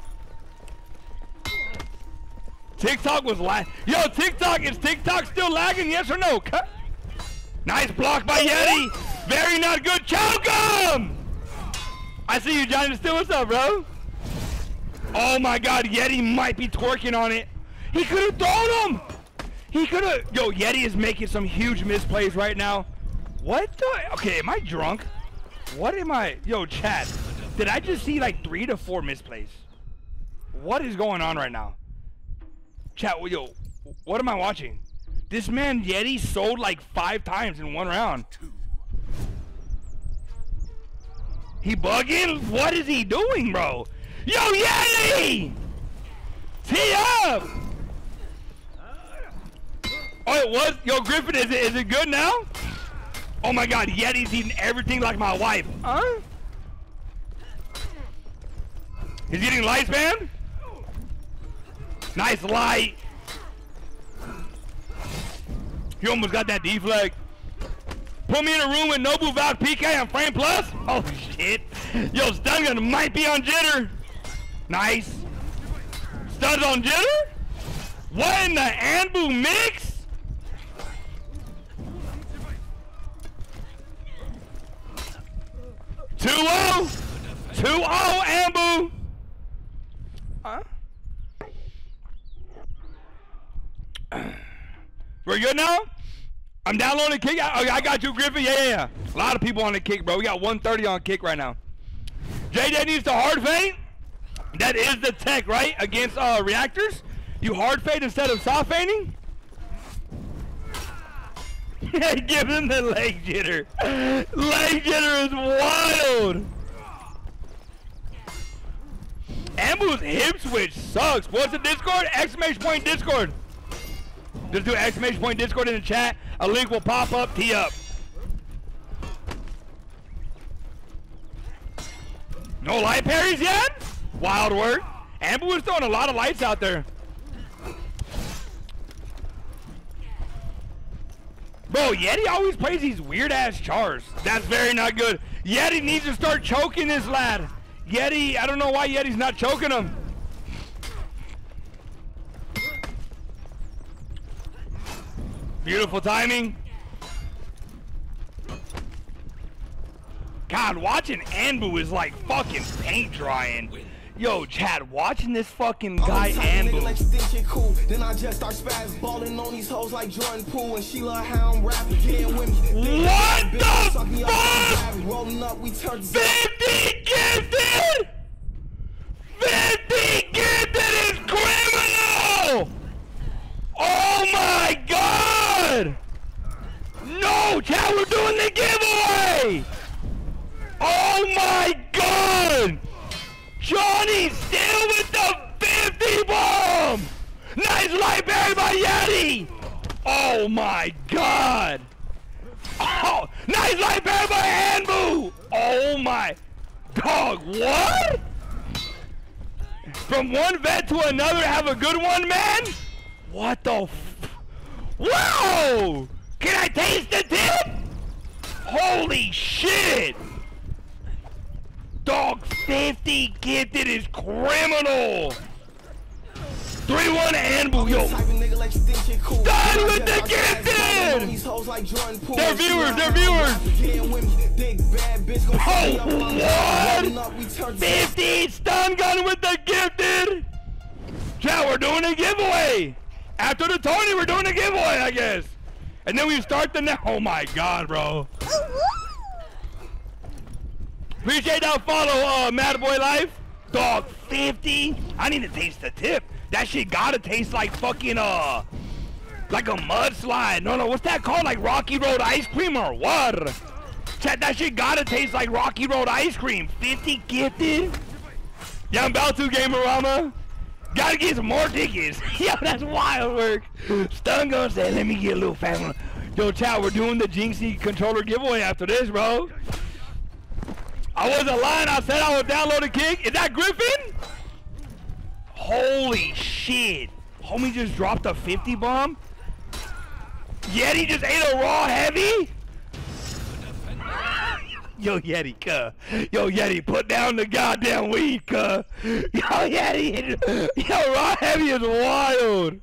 TikTok was lag. Yo, TikTok, is TikTok still lagging? Yes or no? Cut. Nice block by Yeti. Very not good. Him! I see you, Johnny. Still, what's up, bro? Oh my God, Yeti might be twerking on it. He could have thrown him. He could have. Yo, Yeti is making some huge misplays right now. What the? Okay, am I drunk? What am I? Yo, chat. Did I just see like three to four misplays? What is going on right now? Chat, yo, what am I watching? This man Yeti sold like five times in one round. He bugging? What is he doing, bro? Yo, Yeti! Tee up! Oh, it was? Yo, Griffin, is it, is it good now? Oh my god, Yeti's eating everything like my wife. Huh? He's getting lights, man? Nice light. He almost got that deflect. Put me in a room with Nobu Val PK on Frame Plus. Oh shit. Yo, stun gun might be on jitter. Nice. Stuns on jitter? What in the Anbu mix? Two zero, two oh, zero, Anbu. Huh? We're good now? I'm downloading kick. I, I got you, Griffin. Yeah, yeah, yeah. A lot of people on the kick, bro. We got 130 on kick right now. JJ needs to hard feint. That is the tech, right? Against uh, reactors. You hard feint instead of soft feinting. Give him the leg jitter. Leg jitter is wild. Anbu's hip switch sucks. What's the Discord? Exclamation point Discord. Just do exclamation point Discord in the chat. A link will pop up. Tee up. No light parries yet? Wild work. Amber was throwing a lot of lights out there. Bro, Yeti always plays these weird ass chars. That's very not good. Yeti needs to start choking this lad. Yeti, I don't know why Yeti's not choking him. Beautiful timing. God, watching Anbu is like fucking paint drying. Yo, Chad, watching this fucking guy Anbu. Like cool. Then I just start spaz balling on these hoes like Jordan Poole and she love rapping. Getting with me. What the fuck? Rolling up, we turn 50 gifted! 50 gifted is criminal! Oh my god! Chad, we're doing the giveaway! Oh my god! Johnny still with the 50 bomb! Nice light buried by Yeti! Oh my god! Oh, nice light buried by Anbu! Oh my dog, what? From one vet to another, have a good one, man? What the f- Whoa! Can I taste the tip? Holy shit! Dog 50 gifted is criminal! 3-1 Anbu, yo. Done with the gifted! They're viewers, they're viewers. I'm what? rolling up, we turn 50 stun gun with the gifted! Chat, we're doing a giveaway! After the Tony, we're doing a giveaway, I guess. And then we start the next. Oh my god, bro. Appreciate that follow, uh, Mad Boy Life. Dog, 50? I need to taste the tip. That shit gotta taste like fucking, uh, like a mudslide. No, no, what's that called? Like Rocky Road ice cream or what? Chat, that shit gotta taste like Rocky Road ice cream. 50 gifted? Yeah, I'm about to, Gamerama. Gotta get some more tickets. Yo, that's wild work. Stun Gun said, let me get a little fast one. Yo, chat, we're doing the Jinxie controller giveaway after this, bro. I wasn't lying. I said I would download a kick. Is that Griffin? Holy shit. Homie just dropped a 50 bomb? Yeti just ate a raw heavy? Yo, Yeti, cuh. Yo, Yeti, put down the goddamn weed, cuh. Yo, Yeti. Yo, raw heavy is wild.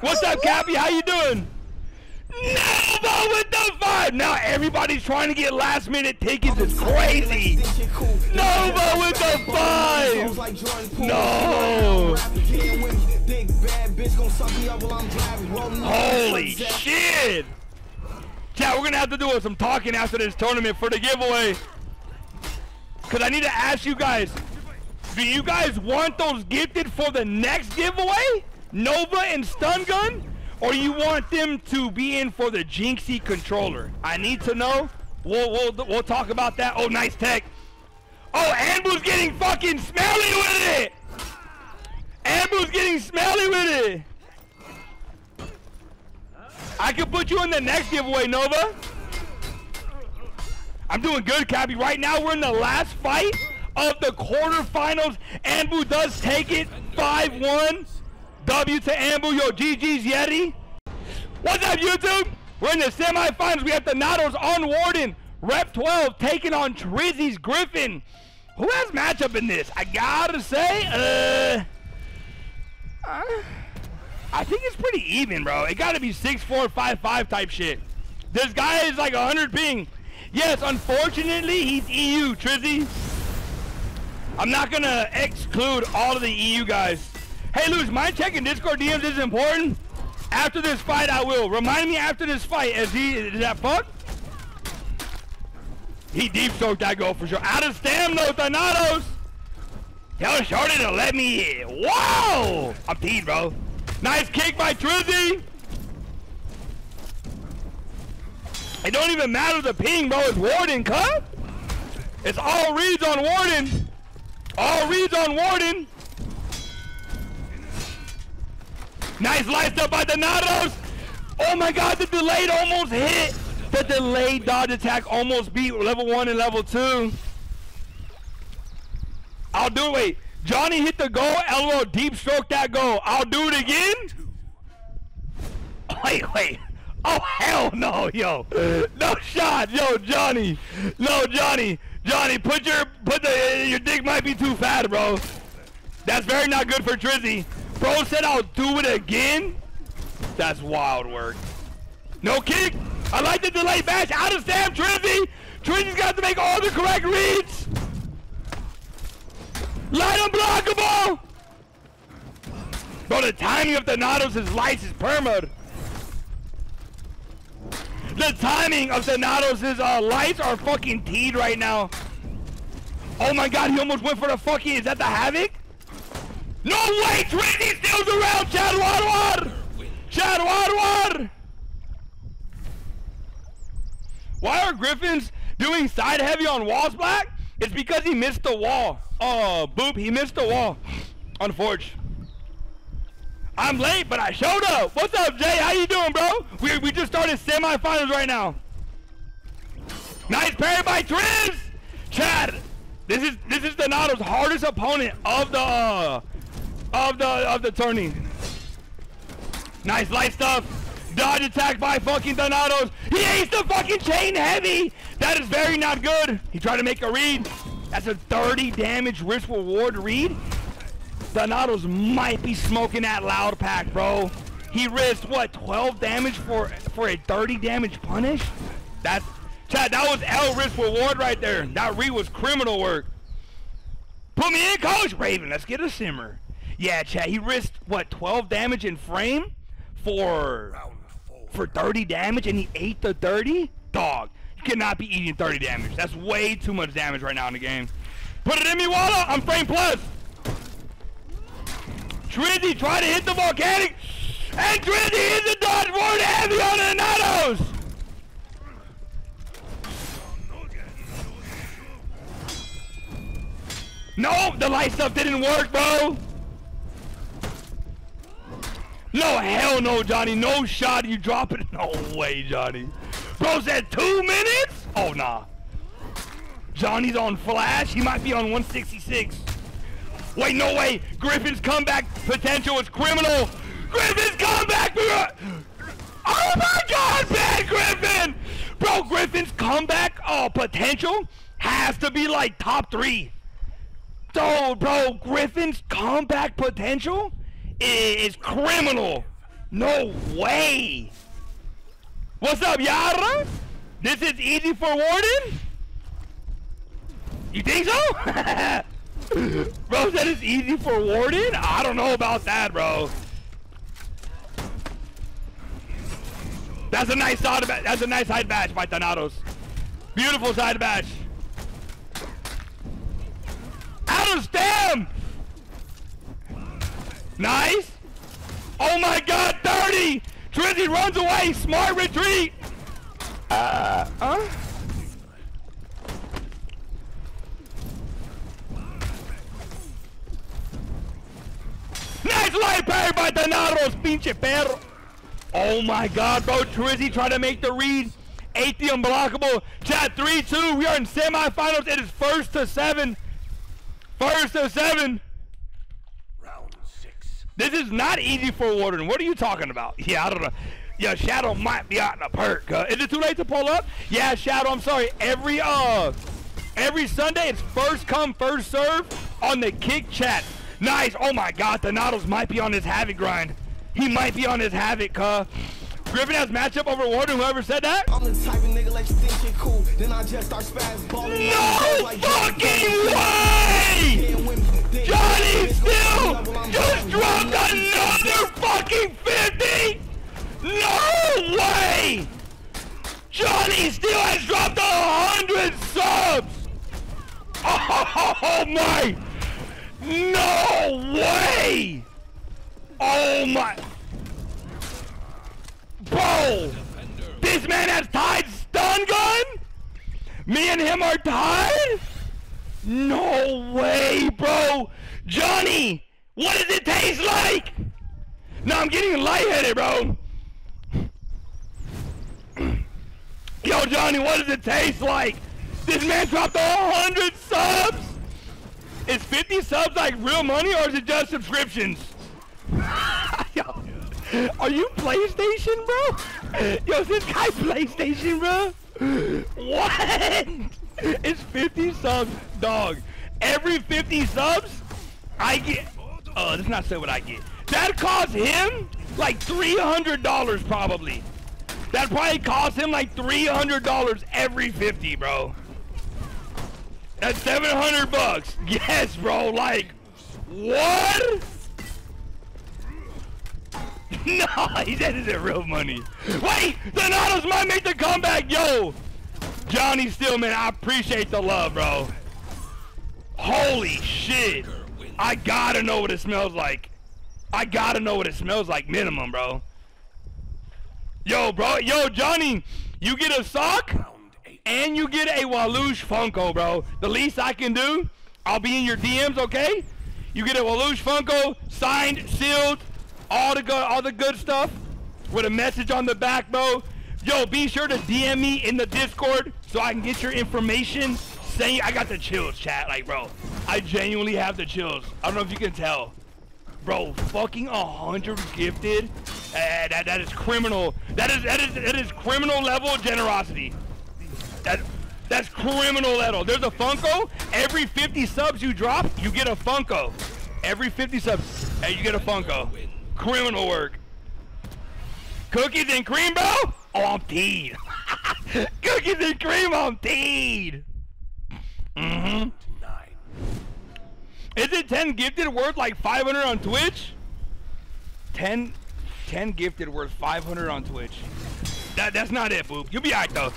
What's up, Cappy? How you doing? Nova with the five. Now everybody's trying to get last minute tickets. It's crazy. Nova with the five. No. Holy shit! Chat, we're gonna have to do some talking after this tournament for the giveaway. Cause I need to ask you guys, do you guys want those gifted for the next giveaway? Nova and Stun Gun? Or you want them to be in for the Jinxie controller? I need to know. We'll, we'll, we'll talk about that. Oh, nice tech. Oh, Anbu's getting fucking smelly with it! Anbu's getting smelly with it! I can put you in the next giveaway, Nova. I'm doing good, Cappy. Right now, we're in the last fight of the quarterfinals. Anbu does take it 5-1. W to Anbu. Yo, GG's Yeti. What's up, YouTube? We're in the semifinals. We have the Nados on Warden. Rep 12 taking on Trizzy's Griffin. Who has matchup in this? I gotta say, uh... uh I think it's pretty even, bro. It gotta be 6'4", 5'5", type shit. This guy is like 100 ping. Yes, unfortunately, he's EU, Trizzy. I'm not gonna exclude all of the EU guys. Hey, Luis, mind checking Discord DMs is important? After this fight, I will. Remind me after this fight, is he, is that fuck? He deep stroked that goal for sure. Out of stamina, Thanatos. Tell Shorty to let me in. Wow! I'm teed, bro. Nice kick by Trizzy. It don't even matter the ping, bro. It's Warden, cut. It's all reads on Warden. All reads on Warden. Nice light up by Donatos. Oh my god, the delayed almost hit. The delayed dodge attack almost beat level one and level two. I'll do it. Wait. Johnny hit the goal. LOL deep stroke that goal. I'll do it again. Wait, wait. Oh hell no, yo. No shot, yo, Johnny. No, Johnny. Johnny, put your put the your dick might be too fat, bro. That's very not good for Trizzy. Bro said I'll do it again. That's wild work. No kick. I like the delay bash out of Sam Trizzy. Trizzy's got to make all the correct reads. Light unblockable. Bro, the timing of Donatos is lights is perma. The timing of Donatos' uh, lights are fucking teed right now. Oh my god, he almost went for the fucking, is that the Havoc? No way, Trinity steals around Chad Wadwad! Chad! Why are Griffins doing side heavy on walls black? It's because he missed the wall. Oh, boop, he missed the wall on Forge. I'm late, but I showed up. What's up, Jay? How you doing, bro? We, we just started semifinals right now. Nice parry by Triz! Chad, this is this is Donato's hardest opponent of the uh, of the of the tourney. Nice light stuff. Dodge attack by fucking Donatos. He aced the fucking chain heavy. That is very not good. He tried to make a read. That's a 30 damage risk reward read. Donatos might be smoking that loud pack, bro. He risked what 12 damage for for a 30 damage punish. That's Chad, that was L risk reward right there. That read was criminal work. Put me in, Coach Raven. Let's get a simmer. Yeah, Chad, he risked what 12 damage in frame for for 30 damage, and he ate the 30. Dog, cannot be eating 30 damage. That's way too much damage right now in the game. Put it in me, Walla. I'm frame plus. Trizzy try to hit the volcanic, and Trizzy hits the dodge board heavy on the Natos. No, the light stuff didn't work, bro. No, hell no, Johnny. No shot. You drop it. No way, Johnny. Bro said two minutes? Oh, nah. Johnny's on flash. He might be on 166. Wait, no way. Griffin's comeback potential is criminal. Griffin's comeback. Oh my God, bad Griffin. Bro, Griffin's comeback uh, potential has to be like top three. So, bro, Griffin's comeback potential is criminal. No way. What's up, Yara? This is easy for Warden? You think so? bro said it's easy for Warden? I don't know about that, bro. That's a nice side that's a nice side batch by Thanatos. Beautiful side batch. Out of stem! Nice. Oh my god, 30! Trizzy runs away, smart retreat! Uh, huh? Nice light by Donatos, pinche perro! Oh my god, bro, Trizzy trying to make the read. Eight the unblockable. Chat 3-2, we are in semifinals. It is first to seven. First to seven. This is not easy for Warden. What are you talking about? Yeah, I don't know. Yeah, Shadow might be out in a perk. Uh, is it too late to pull up? Yeah, Shadow, I'm sorry. Every uh every Sunday it's first come, first serve on the kick chat. Nice. Oh my god, the Noddles might be on his havoc grind. He might be on his havoc, uh Griffin has matchup over Warden, whoever said that? I'm the type of nigga like you think you're cool. Then I just start spaz balling. No like fucking way! Johnny still just dropped another fucking 50! No way! Johnny still has dropped a hundred subs! Oh my! No way! Oh my! Bro! This man has tied stun gun? Me and him are tied? No way, bro! Johnny! What does it taste like? No, I'm getting lightheaded, bro. Yo, Johnny, what does it taste like? This man dropped a hundred subs? Is 50 subs like real money or is it just subscriptions? Yo, are you PlayStation, bro? Yo, is this guy PlayStation, bro? What? It's 50 subs, dog. Every 50 subs, I get. Oh, that's not say what I get. That cost him like $300 probably. That probably cost him like $300 every 50, bro. That's 700 bucks. Yes, bro. Like, what? no, he said it's real money. Wait, Donatos might make the comeback, yo. Johnny Stillman, I appreciate the love, bro. Holy shit. I gotta know what it smells like. I gotta know what it smells like, minimum, bro. Yo, bro. Yo, Johnny, you get a sock and you get a Walooosh Funko, bro. The least I can do, I'll be in your DMs, okay? You get a Walooosh Funko, signed, sealed, all the good, all the good stuff, with a message on the back, bro. Yo, be sure to DM me in the Discord so I can get your information. Saying I got the chills, chat. Like, bro, I genuinely have the chills. I don't know if you can tell. Bro, fucking a hundred gifted. Uh, that that is criminal. That is that is that is criminal level generosity. That that's criminal level. There's a Funko. Every 50 subs you drop, you get a Funko. Every 50 subs, hey, you get a Funko. Criminal work. Cookies and cream, bro? Oh, I'm teed. Cookies and cream, I'm teed. Mm-hmm. Is it 10 gifted worth like 500 on Twitch? 10, 10 gifted worth 500 on Twitch. That, that's not it, boop. You'll be alright, though.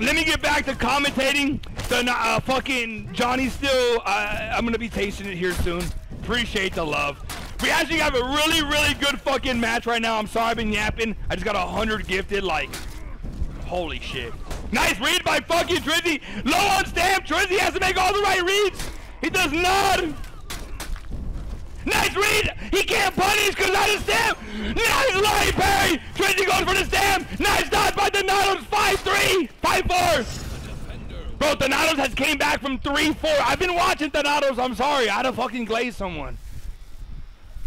Let me get back to commentating. The uh, fucking Johnny still, uh, I'm going to be tasting it here soon. Appreciate the love. We actually have a really, really good fucking match right now. I'm sorry I've been yapping. I just got a 100 gifted, like, holy shit. Nice read by fucking Trizzy. Low on stamp. Trizzy has to make all the right reads. He does not. Nice read. He can't punish because not a stamp. Nice line parry. Trizzy goes for the stamp. Nice dodge by Donatos. 5-3. 5-4. Bro, Donatos has came back from 3-4. I've been watching Donatos. I'm sorry. I had to fucking glaze someone.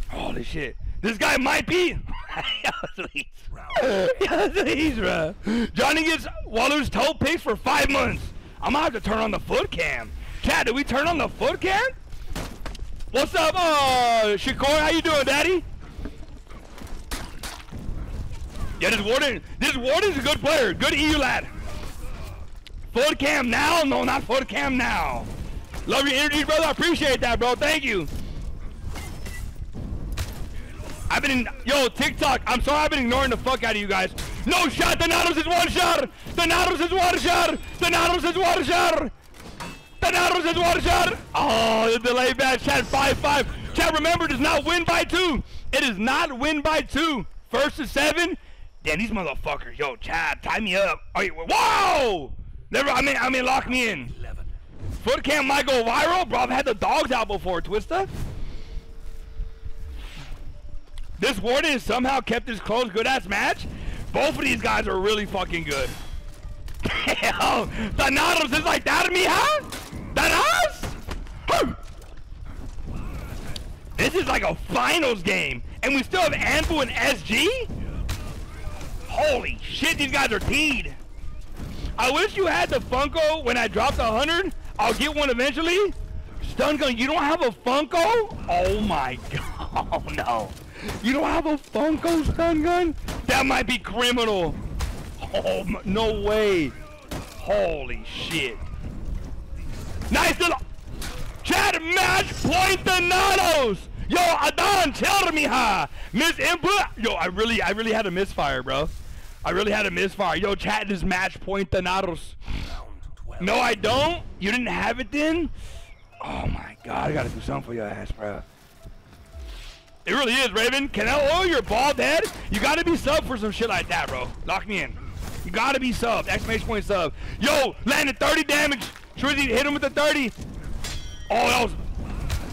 Holy shit. This guy might be. please, bro. Johnny gets Waller's toe picks for five months. I'm gonna have to turn on the foot cam. Chat, did we turn on the foot cam? What's up, uh, Shakur? How you doing, Daddy? Yeah, this Warden, this Warden's a good player. Good EU lad. Foot cam now? No, not foot cam now. Love your energy, brother. I appreciate that, bro. Thank you. I've been in, yo, TikTok, I'm sorry I've been ignoring the fuck out of you guys. No shot, Donatos is one shot! Donatos is one shot! Donatos is one shot! Donatos is one shot! Oh, the delay match, chat 5-5. Chat, remember, it is not win by two. It is not win by two. First to seven. Damn, these motherfuckers. Yo, Chad, tie me up. Oh, whoa! Never, I mean, I mean, lock me in. Foot cam might go viral, bro. I've had the dogs out before, Twista. This Warden somehow kept this close, good ass match. Both of these guys are really fucking good. Damn, Thanatos is like that to me, huh? Thanos? This is like a finals game, and we still have Anvil and SG? Holy shit, these guys are teed. I wish you had the Funko when I dropped a 100. I'll get one eventually. Stun gun, you don't have a Funko? Oh my god, oh no. You don't have a Funko stun gun? That might be criminal. Oh, no way. Holy shit. Nice little... Chat match point Donatos. Yo, Adon, tell me how. Miss input. Yo, I really, I really had a misfire, bro. I really had a misfire. Yo, chat is match point Donatos. No, I don't. You didn't have it then? Oh my god, I gotta do something for your ass, bro. It really is, Raven. Can I oil your bald head? You gotta be sub for some shit like that, bro. Lock me in. You gotta be sub. Exclamation point sub. Yo, landed 30 damage. Trizzy hit him with the 30. Oh, that was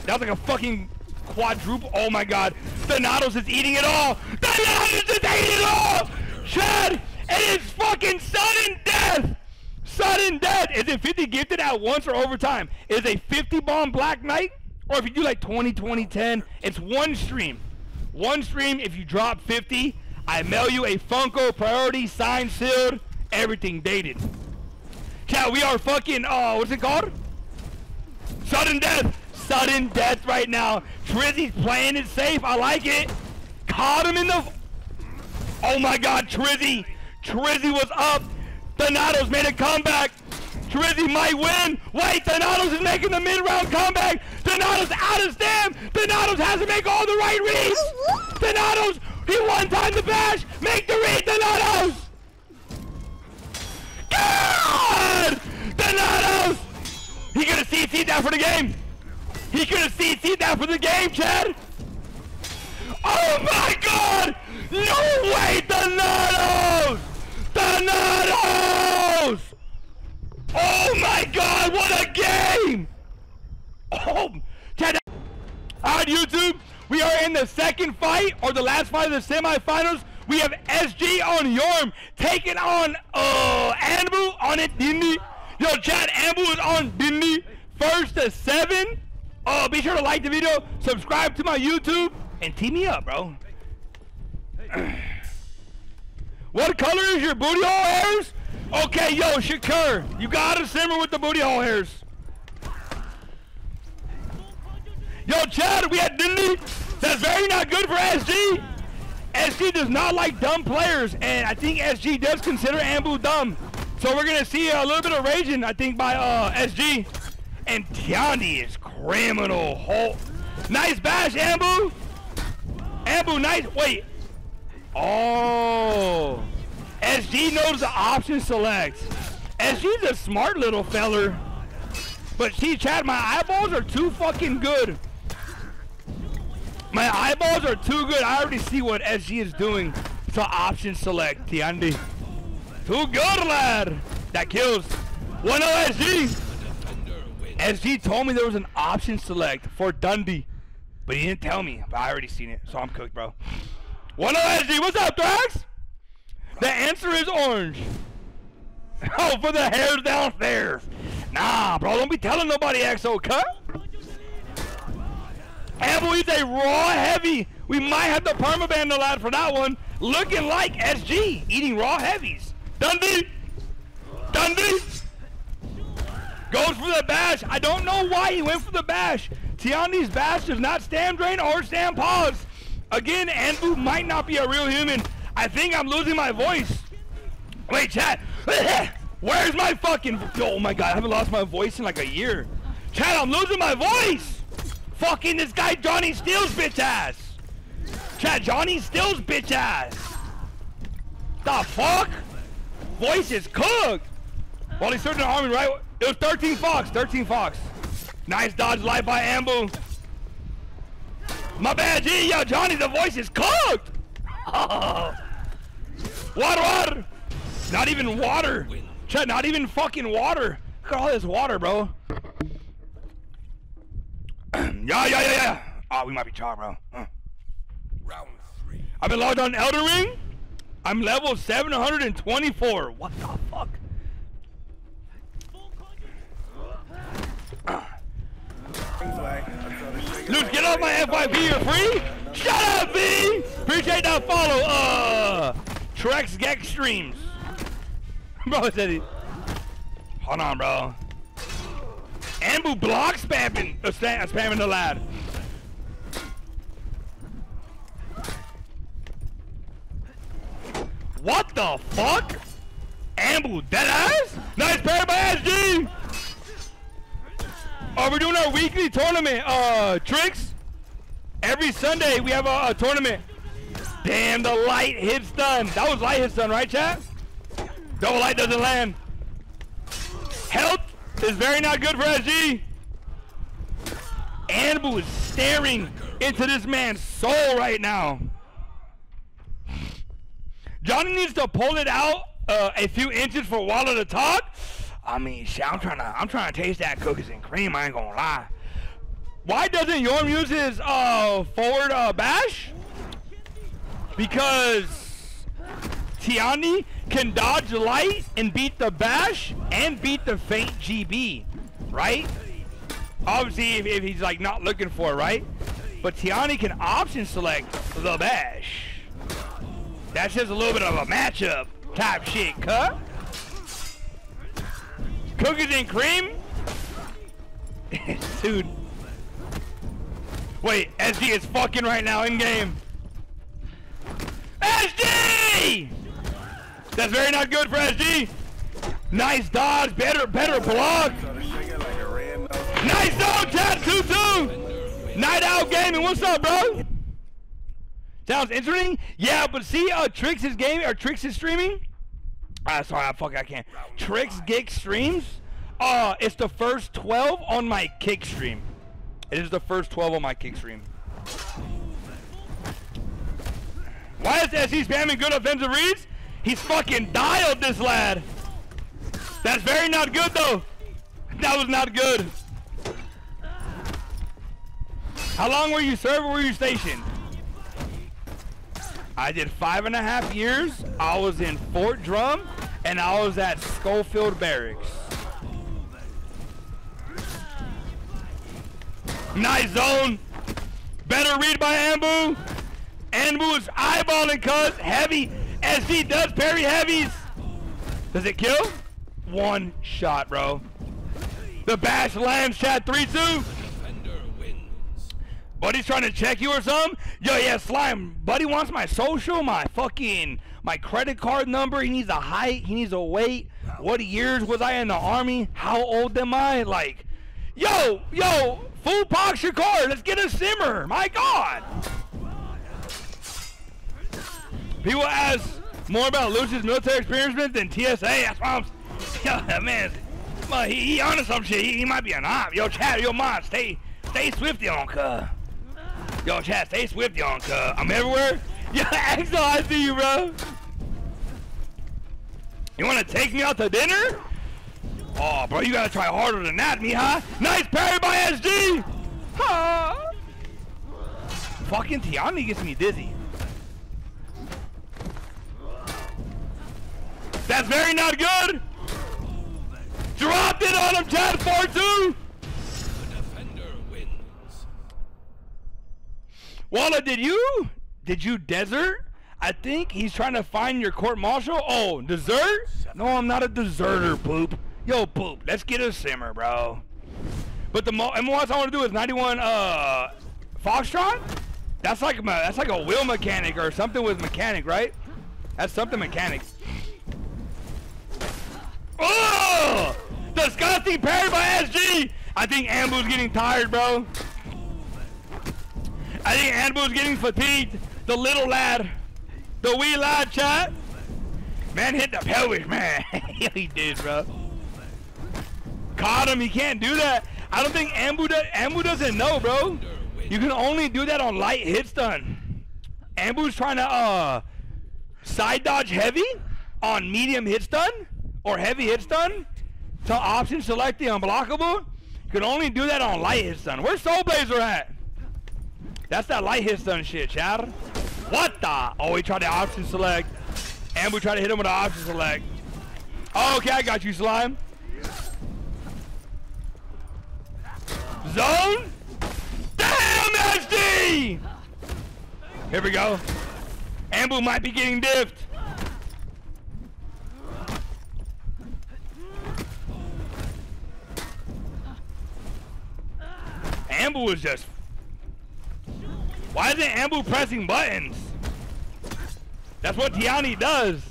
that was like a fucking quadruple. Oh my god. Donatos is eating it all. Donatos is eating it all. Chad, it is fucking sudden death. Sudden death. Is it 50 gifted at once or overtime? Is a 50 bomb Black Knight? Or if you do like 20, 20, 10, it's one stream. One stream, if you drop 50, I mail you a Funko priority, signed, sealed, everything dated. Chat, we are fucking, oh, what's it called? Sudden death. Sudden death right now. Trizzy's playing it safe. I like it. Caught him in the... Oh my god, Trizzy. Trizzy was up. Donatos made a comeback. Trizzy might win. Wait, Donatos is making the mid-round comeback. Donatos out of stem. Donatos has to make all the right reads. Donatos, he one time the bash. Make the read, Donatos. God! Donatos! He could have CC'd that for the game. He could have CC'd that for the game, Chad. Oh my God! No way, Donatos! Donatos! Oh God! What a game! Oh, Chad. On YouTube, we are in the second fight or the last fight of the semifinals. We have SG on Yorm taking on uh Anbu on it Dindy. Yo, Chad, Anbu is on Dindy. First to seven. Uh, be sure to like the video, subscribe to my YouTube, and team me up, bro. what color is your booty hole hairs? Okay, yo, Shakur, you gotta simmer with the booty hole hairs. Yo, Chad, we had Dindy. That's very not good for SG. SG does not like dumb players, and I think SG does consider Anbu dumb. So we're gonna see a little bit of raging, I think, by uh, SG. And Tiandi is criminal. Hole. Nice bash, Anbu. Anbu, nice. Wait. Oh. SG knows the option select. SG's a smart little feller. But see, Chad, my eyeballs are too fucking good. My eyeballs are too good. I already see what SG is doing to option select, Tiandi. Too good, lad. That kills. 1 0 SG. SG told me there was an option select for Dundee. But he didn't tell me. But I already seen it. So I'm cooked, bro. 1 0 SG. What's up, Thrax? The answer is orange. Oh, for the hairs downstairs. Nah, bro. Don't be telling nobody XO cut. Amble is a raw heavy. We might have to permaban the lad for that one. Looking like SG, eating raw heavies. Dundee! Dundee! Goes for the bash. I don't know why he went for the bash. Tiandi's bash does not stand drain or stand pause. Again, Anbu might not be a real human. I think I'm losing my voice. Wait, chat. Where's my fucking... Oh my god, I haven't lost my voice in like a year. Chat, I'm losing my voice! Fucking this guy Johnny Steele's bitch ass! Chat, Johnny Steele's bitch ass! The fuck? Voice is cooked! Well, he's starting the army, right? It was 13 Fox, 13 Fox. Nice dodge light by Anbu. My bad, G. Yo, Johnny, the voice is cooked! Oh. water, water! Not even water! Chat, not even fucking water! Look at all this water, bro. yeah, yeah, yeah, yeah. Oh, we might be charred, bro. Huh. Round three. I've been logged on Elden Ring. I'm level 724. What the fuck? Luke, get off my FYP, you're free? Shut up, B! Appreciate that follow, uh, Trex Gex Streams. bro said he. Hold on, bro. Anbu block spamming, uh, spam, spamming the lad. What the fuck? Anbu, dead ass? Nice pair by SG! Oh, we're doing our weekly tournament, uh, tricks. Every Sunday we have a, a tournament. Damn, the light hits done. That was light hits done, right, chat? Double light doesn't land. Health is very not good for SG. Anbu is staring into this man's soul right now. Johnny needs to pull it out uh, a few inches for Waller to talk. I mean, shit, I'm trying to, I'm trying to taste that cookies and cream. I ain't gonna lie. Why doesn't Yorm use his uh, forward uh, bash? Because Tiandi can dodge light and beat the bash and beat the feint GB, right? Obviously, if, if he's like not looking for it, right? But Tiandi can option select the bash. That's just a little bit of a matchup type shit, cut. Cookies and cream? Dude. Wait, SG is fucking right now in game. SG! That's very not good for SG. Nice dodge. Better, better block. Nice dog, chat. 2-2. Night Out Gaming. What's up, bro? Sounds interesting. Yeah, but see, uh, Tricks is gaming or Tricks is streaming. Ah, sorry, I fuck, I can't. Tricks Gig streams. Uh, it's the first 12 on my kick stream. It is the first 12 on my kick stream. Why is SE spamming good offensive reads? He's fucking dialed this lad. That's very not good though. That was not good. How long were you serving? Were you stationed? I did five and a half years. I was in Fort Drum, and I was at Schofield Barracks. Nice zone. Better read by Anbu. Anbu is eyeballing cuz. Heavy. SD does parry heavies. Does it kill? One shot, bro. The bash lands chat 3-2. Buddy's trying to check you or something? Yo, yeah, Slime. Buddy wants my social, my fucking, my credit card number. He needs a height. He needs a weight. What years was I in the army? How old am I? Like, yo, yo, full your car. Let's get a simmer. My God. People ask more about Lucius' military experience than TSA. That's why I'm, yo, man. Well, he, he onto some shit. He, he might be an op. Yo, Chad, yo, mod, stay, stay swifty on, cuh. Yo, chat, stay swifty on, cuh. I'm everywhere. Yo, Axel, I see you, bro. You want to take me out to dinner? Oh, bro, you gotta try harder than that, me, huh? Nice parry by SG. Huh? Fucking Tiandi gets me dizzy. That's very not good. Dropped it on him, chat 4-2. The defender wins. Walla, did you did you desert? I think he's trying to find your court martial. Oh, desert? No, I'm not a deserter, poop. Yo, poop. Let's get a simmer, bro. But the mo- and most I want to do is 91 uh Foxtrot. That's like my, that's like a wheel mechanic or something with mechanic, right? That's something mechanic. Oh! Disgusting parry by SG. I think Anbu's getting tired, bro. I think Anbu's getting fatigued. The little lad, the wee lad, chat. Man hit the pelvis, man. he did, bro. Caught him. He can't do that. I don't think Anbu, do- Anbu doesn't know, bro. You can only do that on light hit stun. Anbu's trying to uh side dodge heavy on medium hit stun or heavy hit stun to option select the unblockable. You can only do that on light hit stun. Where's Soul Blazer at? That's that light hit stun shit, Chad. What the? Oh, he tried to option select. And we tried to hit him with an option select. Oh, okay, I got you, Slime. Zone? Damn, SD! Here we go. Anbu might be getting diffed. Anbu was just. Why isn't Anbu pressing buttons? That's what Tiandi does.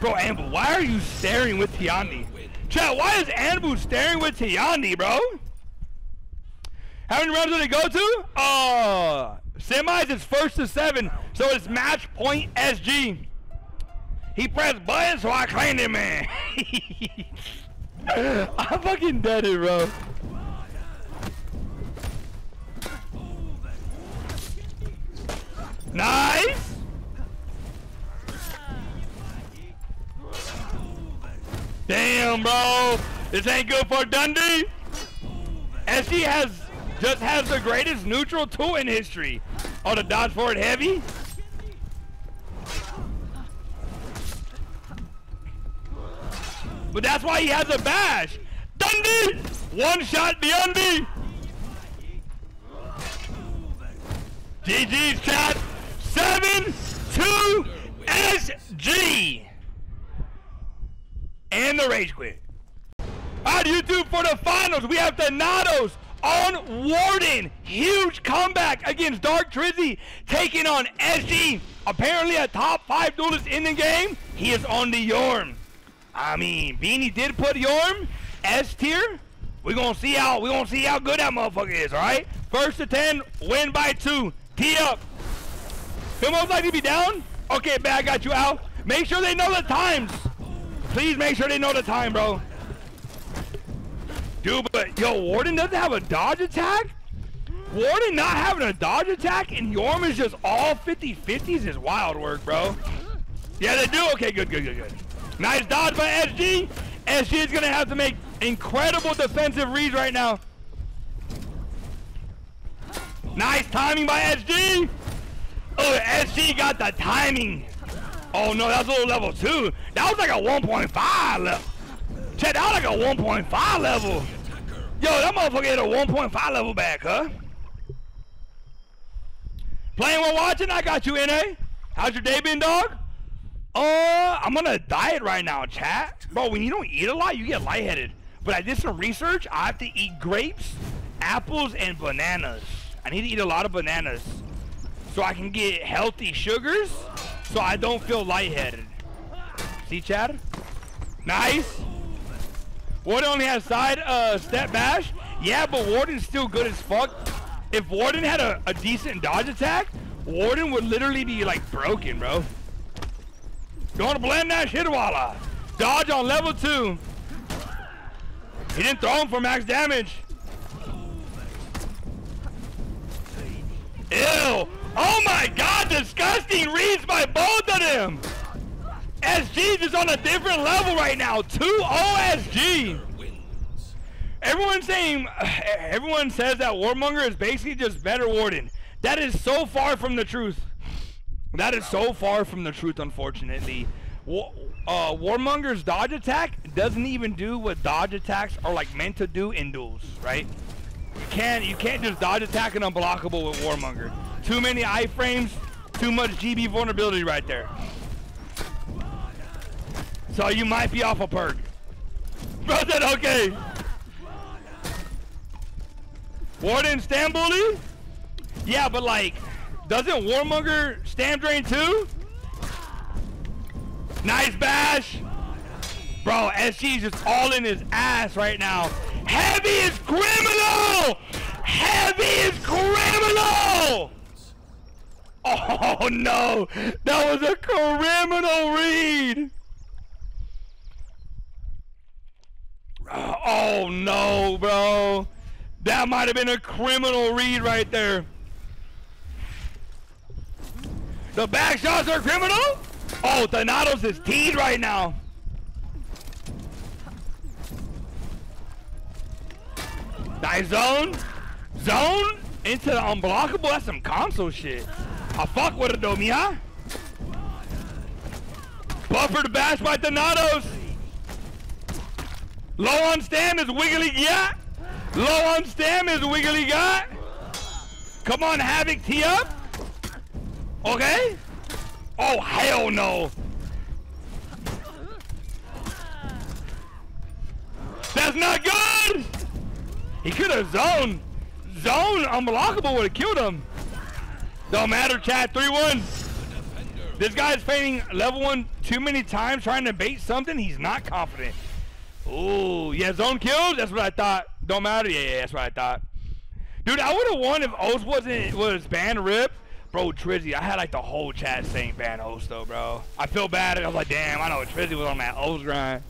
Bro, Anbu, why are you staring with Tiandi? Chat, why is Anbu staring with Tiandi, bro? How many rounds did it go to? Uh, semis is first to seven, so it's match point SG. He pressed buttons, so I claimed him, man. I'm fucking dead it, bro. Nice. Damn, bro. This ain't good for Dundee. And SG has just has the greatest neutral tool in history. Oh, the dodge forward heavy. But that's why he has a bash. Dundee! One shot Dundee! GG's chat. 7 2 SG! And the rage quit. On YouTube for the finals, we have Donatos on Warden. Huge comeback against Dark Trizzy, taking on SG. Apparently a top five duelist in the game. He is on the Jorm. I mean, Beanie did put Jorm S tier. We're gonna see how we gonna see how good that motherfucker is, alright? First to ten, win by two. Tee up. He'll most likely be down. Okay, man, I got you out. Make sure they know the times. Please make sure they know the time, bro. Dude, but yo, Warden doesn't have a dodge attack? Warden not having a dodge attack and Jorm is just all 50-50s is wild work, bro. Yeah, they do? Okay, good, good, good, good. Nice dodge by SG. SG is going to have to make incredible defensive reads right now. Nice timing by SG. Oh, SG got the timing. Oh, no, that was a little level 2. That was like a 1.5 level. Check, that was like a 1.5 level. Yo, that motherfucker hit a 1.5 level back, huh? Playing while watching, I got you, NA. How's your day been, dog? Uh, I'm on a diet right now, chat. Bro, when you don't eat a lot, you get lightheaded. But I did some research. I have to eat grapes, apples, and bananas. I need to eat a lot of bananas so I can get healthy sugars so I don't feel lightheaded. See, Chad? Nice. Warden only has side uh, step bash. Yeah, but Warden's still good as fuck. If Warden had a, a decent dodge attack, Warden would literally be like broken, bro. Going to blend that shit, Walla. Dodge on level two. He didn't throw him for max damage. Ew. Oh my god, disgusting reads by both of them. SG is on a different level right now. 2 OSG. Everyone's saying, everyone says that Warmonger is basically just better Warden. That is so far from the truth. That is so far from the truth, unfortunately. Uh, Warmonger's dodge attack doesn't even do what dodge attacks are like meant to do in duels, right? You can't you can't just dodge attack and unblockable with Warmonger. Too many iframes, too much GB vulnerability right there. So you might be off a perk. Bro said okay. Warden stand bully? Yeah, but like, doesn't Warmonger stand drain too? Nice bash. Bro, SG's just all in his ass right now. Heavy is criminal! Heavy is criminal! Oh no! That was a criminal read! Oh no, bro! That might have been a criminal read right there. The back shots are criminal? Oh, Thanatos is teed right now. Nice zone. Zone into the unblockable. That's some console shit. I fuck with it though, Mia. Buffer to bash by Thanatos. Low on stam is Wiggly Yeah. Low on stam is Wiggly Got. Come on, Havoc, tee up. Okay. Oh, hell no. That's not good. He could have zoned. Zone unblockable would have killed him. Don't matter, chat. 3-1. This guy's fading level 1 too many times trying to bait something. He's not confident. Ooh, yeah, zone kills? That's what I thought. Don't matter? Yeah, yeah, that's what I thought. Dude, I would have won if O's wasn't was ban rip. Bro, Trizzy, I had like the whole chat saying ban O's though, bro. I feel bad. I was like, damn, I know Trizzy was on that O's grind.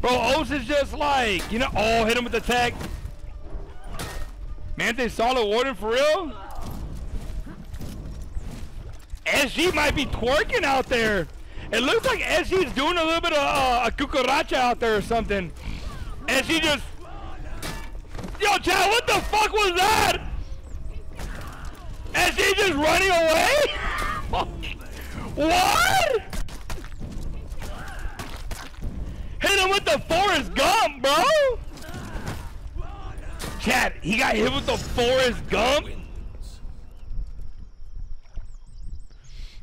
Bro, O's is just like, you know, oh, hit him with the tech. Man, they solid warden for real? SG might be twerking out there. It looks like SG is doing a little bit of uh, a cucaracha out there or something. SG just... Yo, Chad, what the fuck was that? SG just running away? what? Hit him with the Forrest Gump, bro. Chad, he got hit with the Forrest Gump. Wins.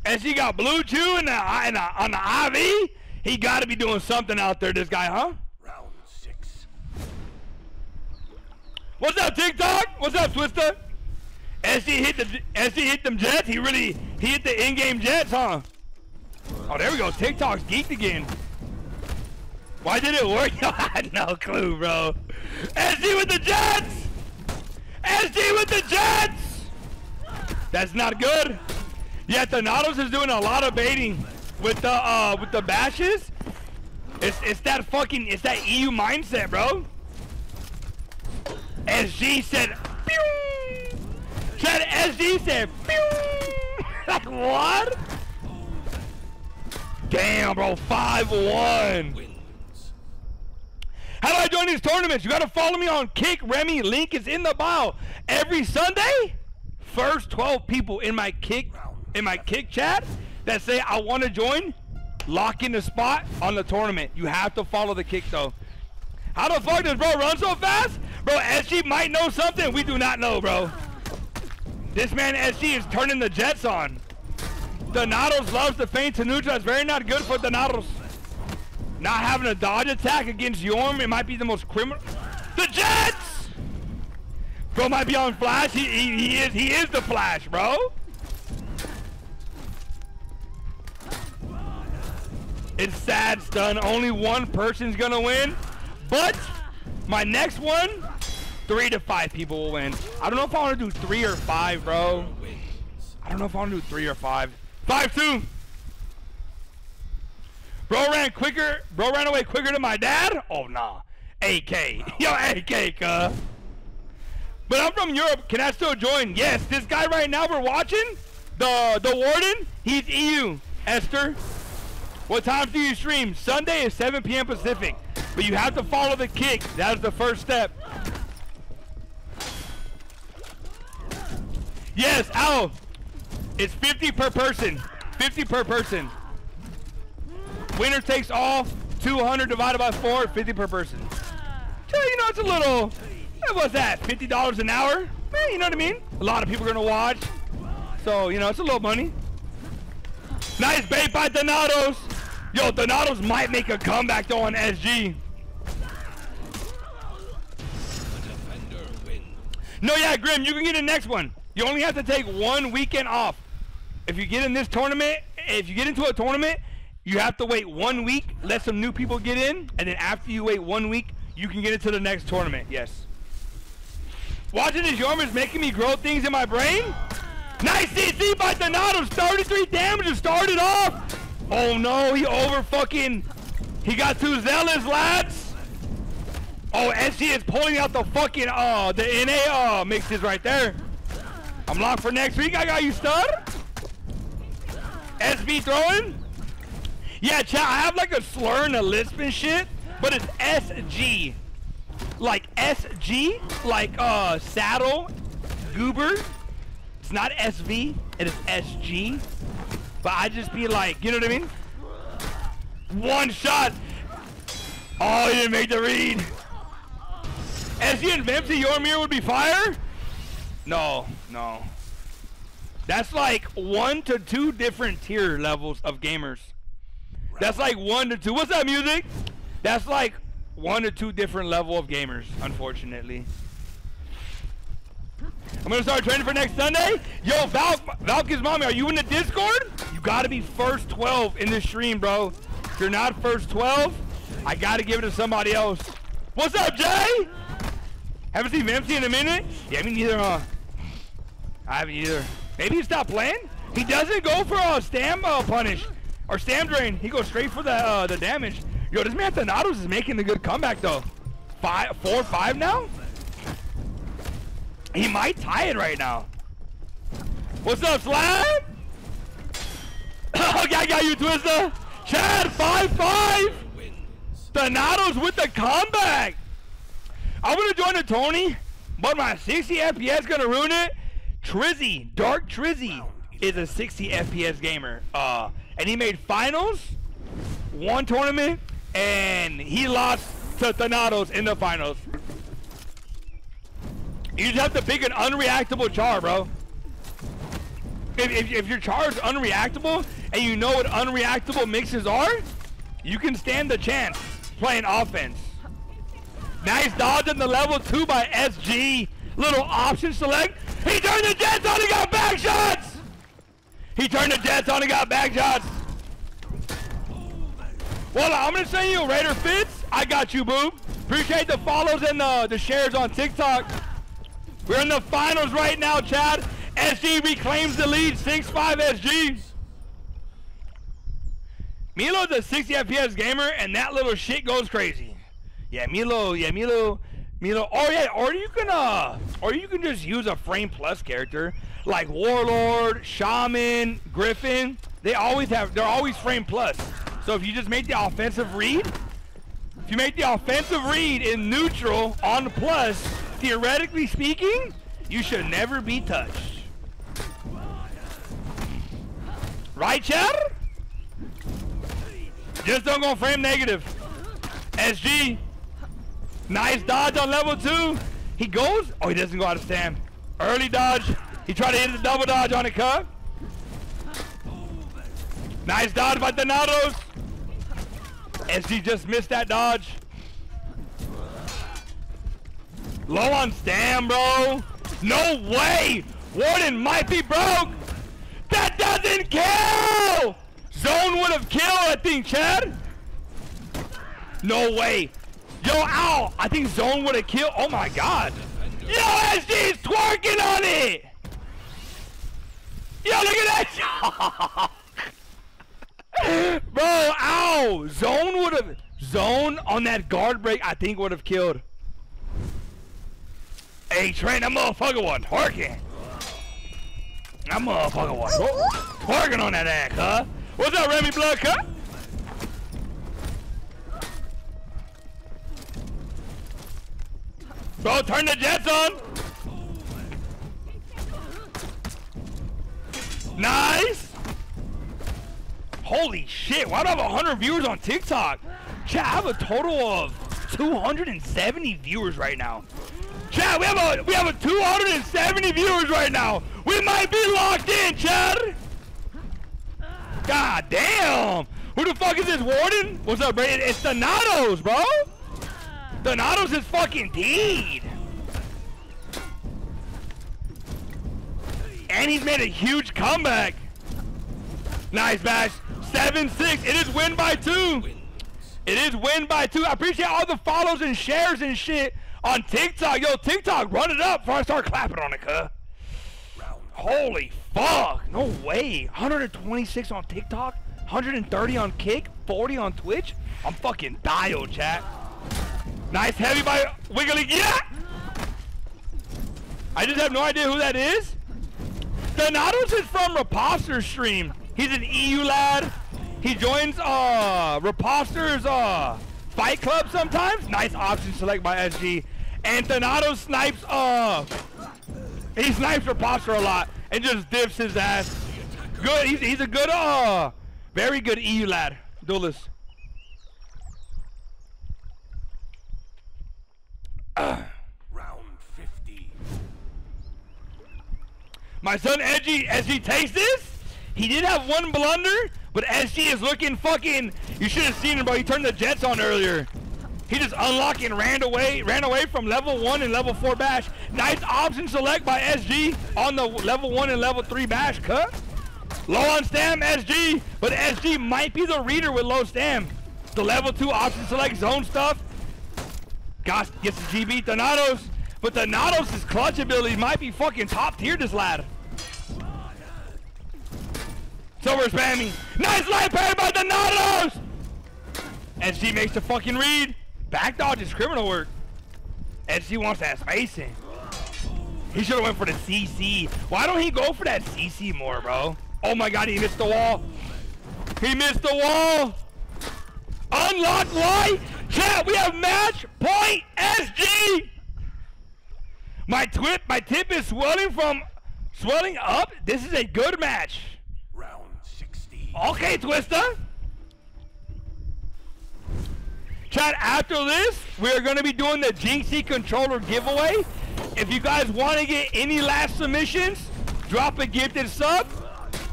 And she got blue chew in the, in the, on the IV. He got to be doing something out there, this guy, huh? Round six. What's up, TikTok? What's up, Twister? SD hit the SD hit them jets. He really he hit the in-game jets, huh? Oh, there we go. TikTok's geeked again. Why did it work? I had no clue, bro. SD with the jets. SD with the jets. That's not good. Yeah, Thanatos is doing a lot of baiting with the uh with the bashes. It's it's that fucking it's that EU mindset, bro. SG said, pew! Said SG said, pew! like what? Damn, bro, 5-1. How do I join these tournaments? You gotta follow me on Kick Remy. Link is in the bio. Every Sunday, first 12 people in my kick in my kick chat that say I want to join, lock in the spot on the tournament. You have to follow the kick though. How the fuck does bro run so fast? Bro, SG might know something we do not know, bro. This man SG is turning the jets on. Donatos loves to feint to neutral. It's very not good for Donatos. Not having a dodge attack against Jorm, it might be the most criminal. The Jets! Bro might be on Flash. He, he, he is he is the Flash, bro. It's sad, stun. Only one person's gonna win, but my next one, three to five people will win. I don't know if I want to do three or five, bro. I don't know if I want to do three or five. Five two. Bro ran quicker. Bro ran away quicker than my dad. Oh nah. AK. Yo, AK, cuh. But I'm from Europe. Can I still join? Yes. This guy right now we're watching, the the warden. He's EU. Esther. What times do you stream? Sunday is 7 p.m. Pacific. But you have to follow the kick. That is the first step. Yes, Al. It's 50 per person. 50 per person. Winner takes all. 200 divided by 4, 50 per person. So, you know, it's a little, eh, what's that, $50 an hour? Eh, you know what I mean? A lot of people are going to watch. So, you know, it's a little money. Nice bait by Donatos. Yo, Donatos might make a comeback though on SG. No, yeah, Grim, you can get the next one. You only have to take one weekend off. If you get in this tournament, if you get into a tournament, you have to wait one week, let some new people get in, and then after you wait one week, you can get into the next tournament. Yes. Watching this Jorm is making me grow things in my brain. Nice CC by Donatos, 33 damage to start it off. Oh no, he over fucking, he got too zealous, lads. Oh, SG is pulling out the fucking, uh, the NA, uh, mixes right there. I'm locked for next week. I got you stud. SB throwing. Yeah, chat, I have like a slur and a lisp and shit, but it's SG. Like SG, like uh saddle, goober. It's not SV, it is SG. But I just be like, you know what I mean? One shot. Oh, he didn't make the read. And Vimpsy, your mirror would be fire? No, no. That's like one to two different tier levels of gamers. That's like one to two. What's that music? That's like one to two different level of gamers, unfortunately. I'm gonna start training for next Sunday. Yo, Val, Valky's mommy, are you in the Discord? You gotta be first 12 in this stream, bro. If you're not first 12, I gotta give it to somebody else. What's up, Jay? Haven't seen Vimpsy in a minute? Yeah, me neither, huh? I haven't either. Maybe he stopped playing? He doesn't go for a stam uh, punish or stam drain. He goes straight for the uh, the damage. Yo, this man Thanatos is making a good comeback though. Five, four, five now. He might tie it right now. What's up, Slab? okay, I got you, Twister. Chad, five five. Wins. Thanatos with the comeback. I'm gonna join the Tony, but my 60 FPS gonna ruin it. Trizzy, Dark Trizzy, is a 60 FPS gamer. Uh, and he made finals, one tournament, and he lost to Thanatos in the finals. You just have to pick an unreactable char, bro. If, if, if your char is unreactable and you know what unreactable mixes are, you can stand the chance playing offense. Nice dodge on the level two by SG. Little option select. He turned the Jets on and got back shots. He turned the Jets on and got back shots. Well, I'm gonna send you Raider Fits. I got you, boo. Appreciate the follows and the, the shares on TikTok. We're in the finals right now, Chad. SG reclaims the lead, 6-5 SG. Milo's a 60 FPS gamer, and that little shit goes crazy. Yeah, Milo, yeah, Milo, Milo. Oh yeah, or you can uh, or you can just use a frame plus character like Warlord, Shaman, Griffin. They always have, they're always frame plus. So if you just make the offensive read, if you make the offensive read in neutral on the plus, theoretically speaking, you should never be touched. Right, Chad? Just don't go frame negative. SG. Nice dodge on level two. He goes. Oh, he doesn't go out of stand. Early dodge. He tried to hit the double dodge on the cut. Nice dodge by Donatos. SG just missed that dodge. Low on stand, bro. No way. Warden might be broke. That doesn't kill. Zone would have killed, I think, Chad. No way. Yo, ow. I think Zone would have killed. Oh, my God. Yo, SG twerking on it. Yo, look at that. Bro, ow. Zone would have. Zone on that guard break, I think, would have killed. Hey, Trent, that motherfucker was twerking. That motherfucker was twerking on that ass, huh? What's up, Remy Blood Cut? Bro, turn the jets on. Nice. Holy shit, why do I have 100 viewers on TikTok? Chat, I have a total of 270 viewers right now. Chad, we have a we have a 270 viewers right now. We might be locked in, Chad. God damn. Who the fuck is this warden? What's up, Brady? It's Donatos, bro. Donatos is fucking deed. And he's made a huge comeback. Nice match. 7-6. It is win by two. It is win by two. I appreciate all the follows and shares and shit on TikTok. Yo, TikTok, run it up before I start clapping on it, cuh. Holy fuck. No way. 126 on TikTok, 130 on Kick, 40 on Twitch. I'm fucking dialed, chat. Nice heavy by Wiggly. Yeah! I just have no idea who that is. Donatos is from Reposter stream. He's an EU lad. He joins uh Reposter's uh Fight Club sometimes. Nice option select by SG. And Donato snipes uh he snipes Reposter a lot and just dips his ass. Good. He's, he's a good uh very good EU lad. Duelist. Round 50. My son Edgy, SG takes this. He did have one blunder, but SG is looking fucking. You should have seen him, bro. He turned the jets on earlier. He just unlocked and ran away, ran away from level one and level four bash. Nice option select by SG on the level one and level three bash cut. Low on stam, SG, but SG might be the reader with low stam. The level two option select zone stuff. Gosh, gets the GB Thanatos, but Thanatos' clutch ability might be fucking top tier. This lad. We're spamming. Nice light parry by Thanatos. SG makes the fucking read. Back dodge is criminal work. And she wants that spacing. He should have went for the CC. Why don't he go for that CC more, bro? Oh my god, he missed the wall. He missed the wall. Unlock light. Chat, we have match point SG. My tip, my tip is swelling from swelling up. This is a good match. Round 60. Okay, Twister. Chat, after this, we're going to be doing the Jinxie controller giveaway. If you guys want to get any last submissions, drop a gifted sub.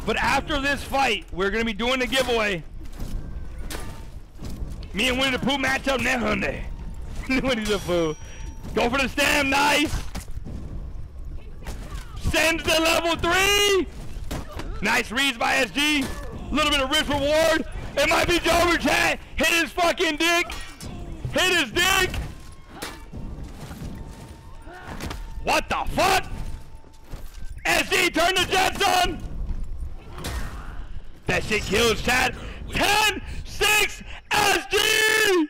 But after this fight, we're going to be doing the giveaway. Me and Winnie the Pooh matchup next Sunday. when he's a fool. Go for the stem, nice. Sends to level three. Nice reads by SG. A Little bit of risk reward. It might be Jover chat. Hit his fucking dick. Hit his dick. What the fuck? SD, turn the jets on. That shit kills chat. 10, 6, SG!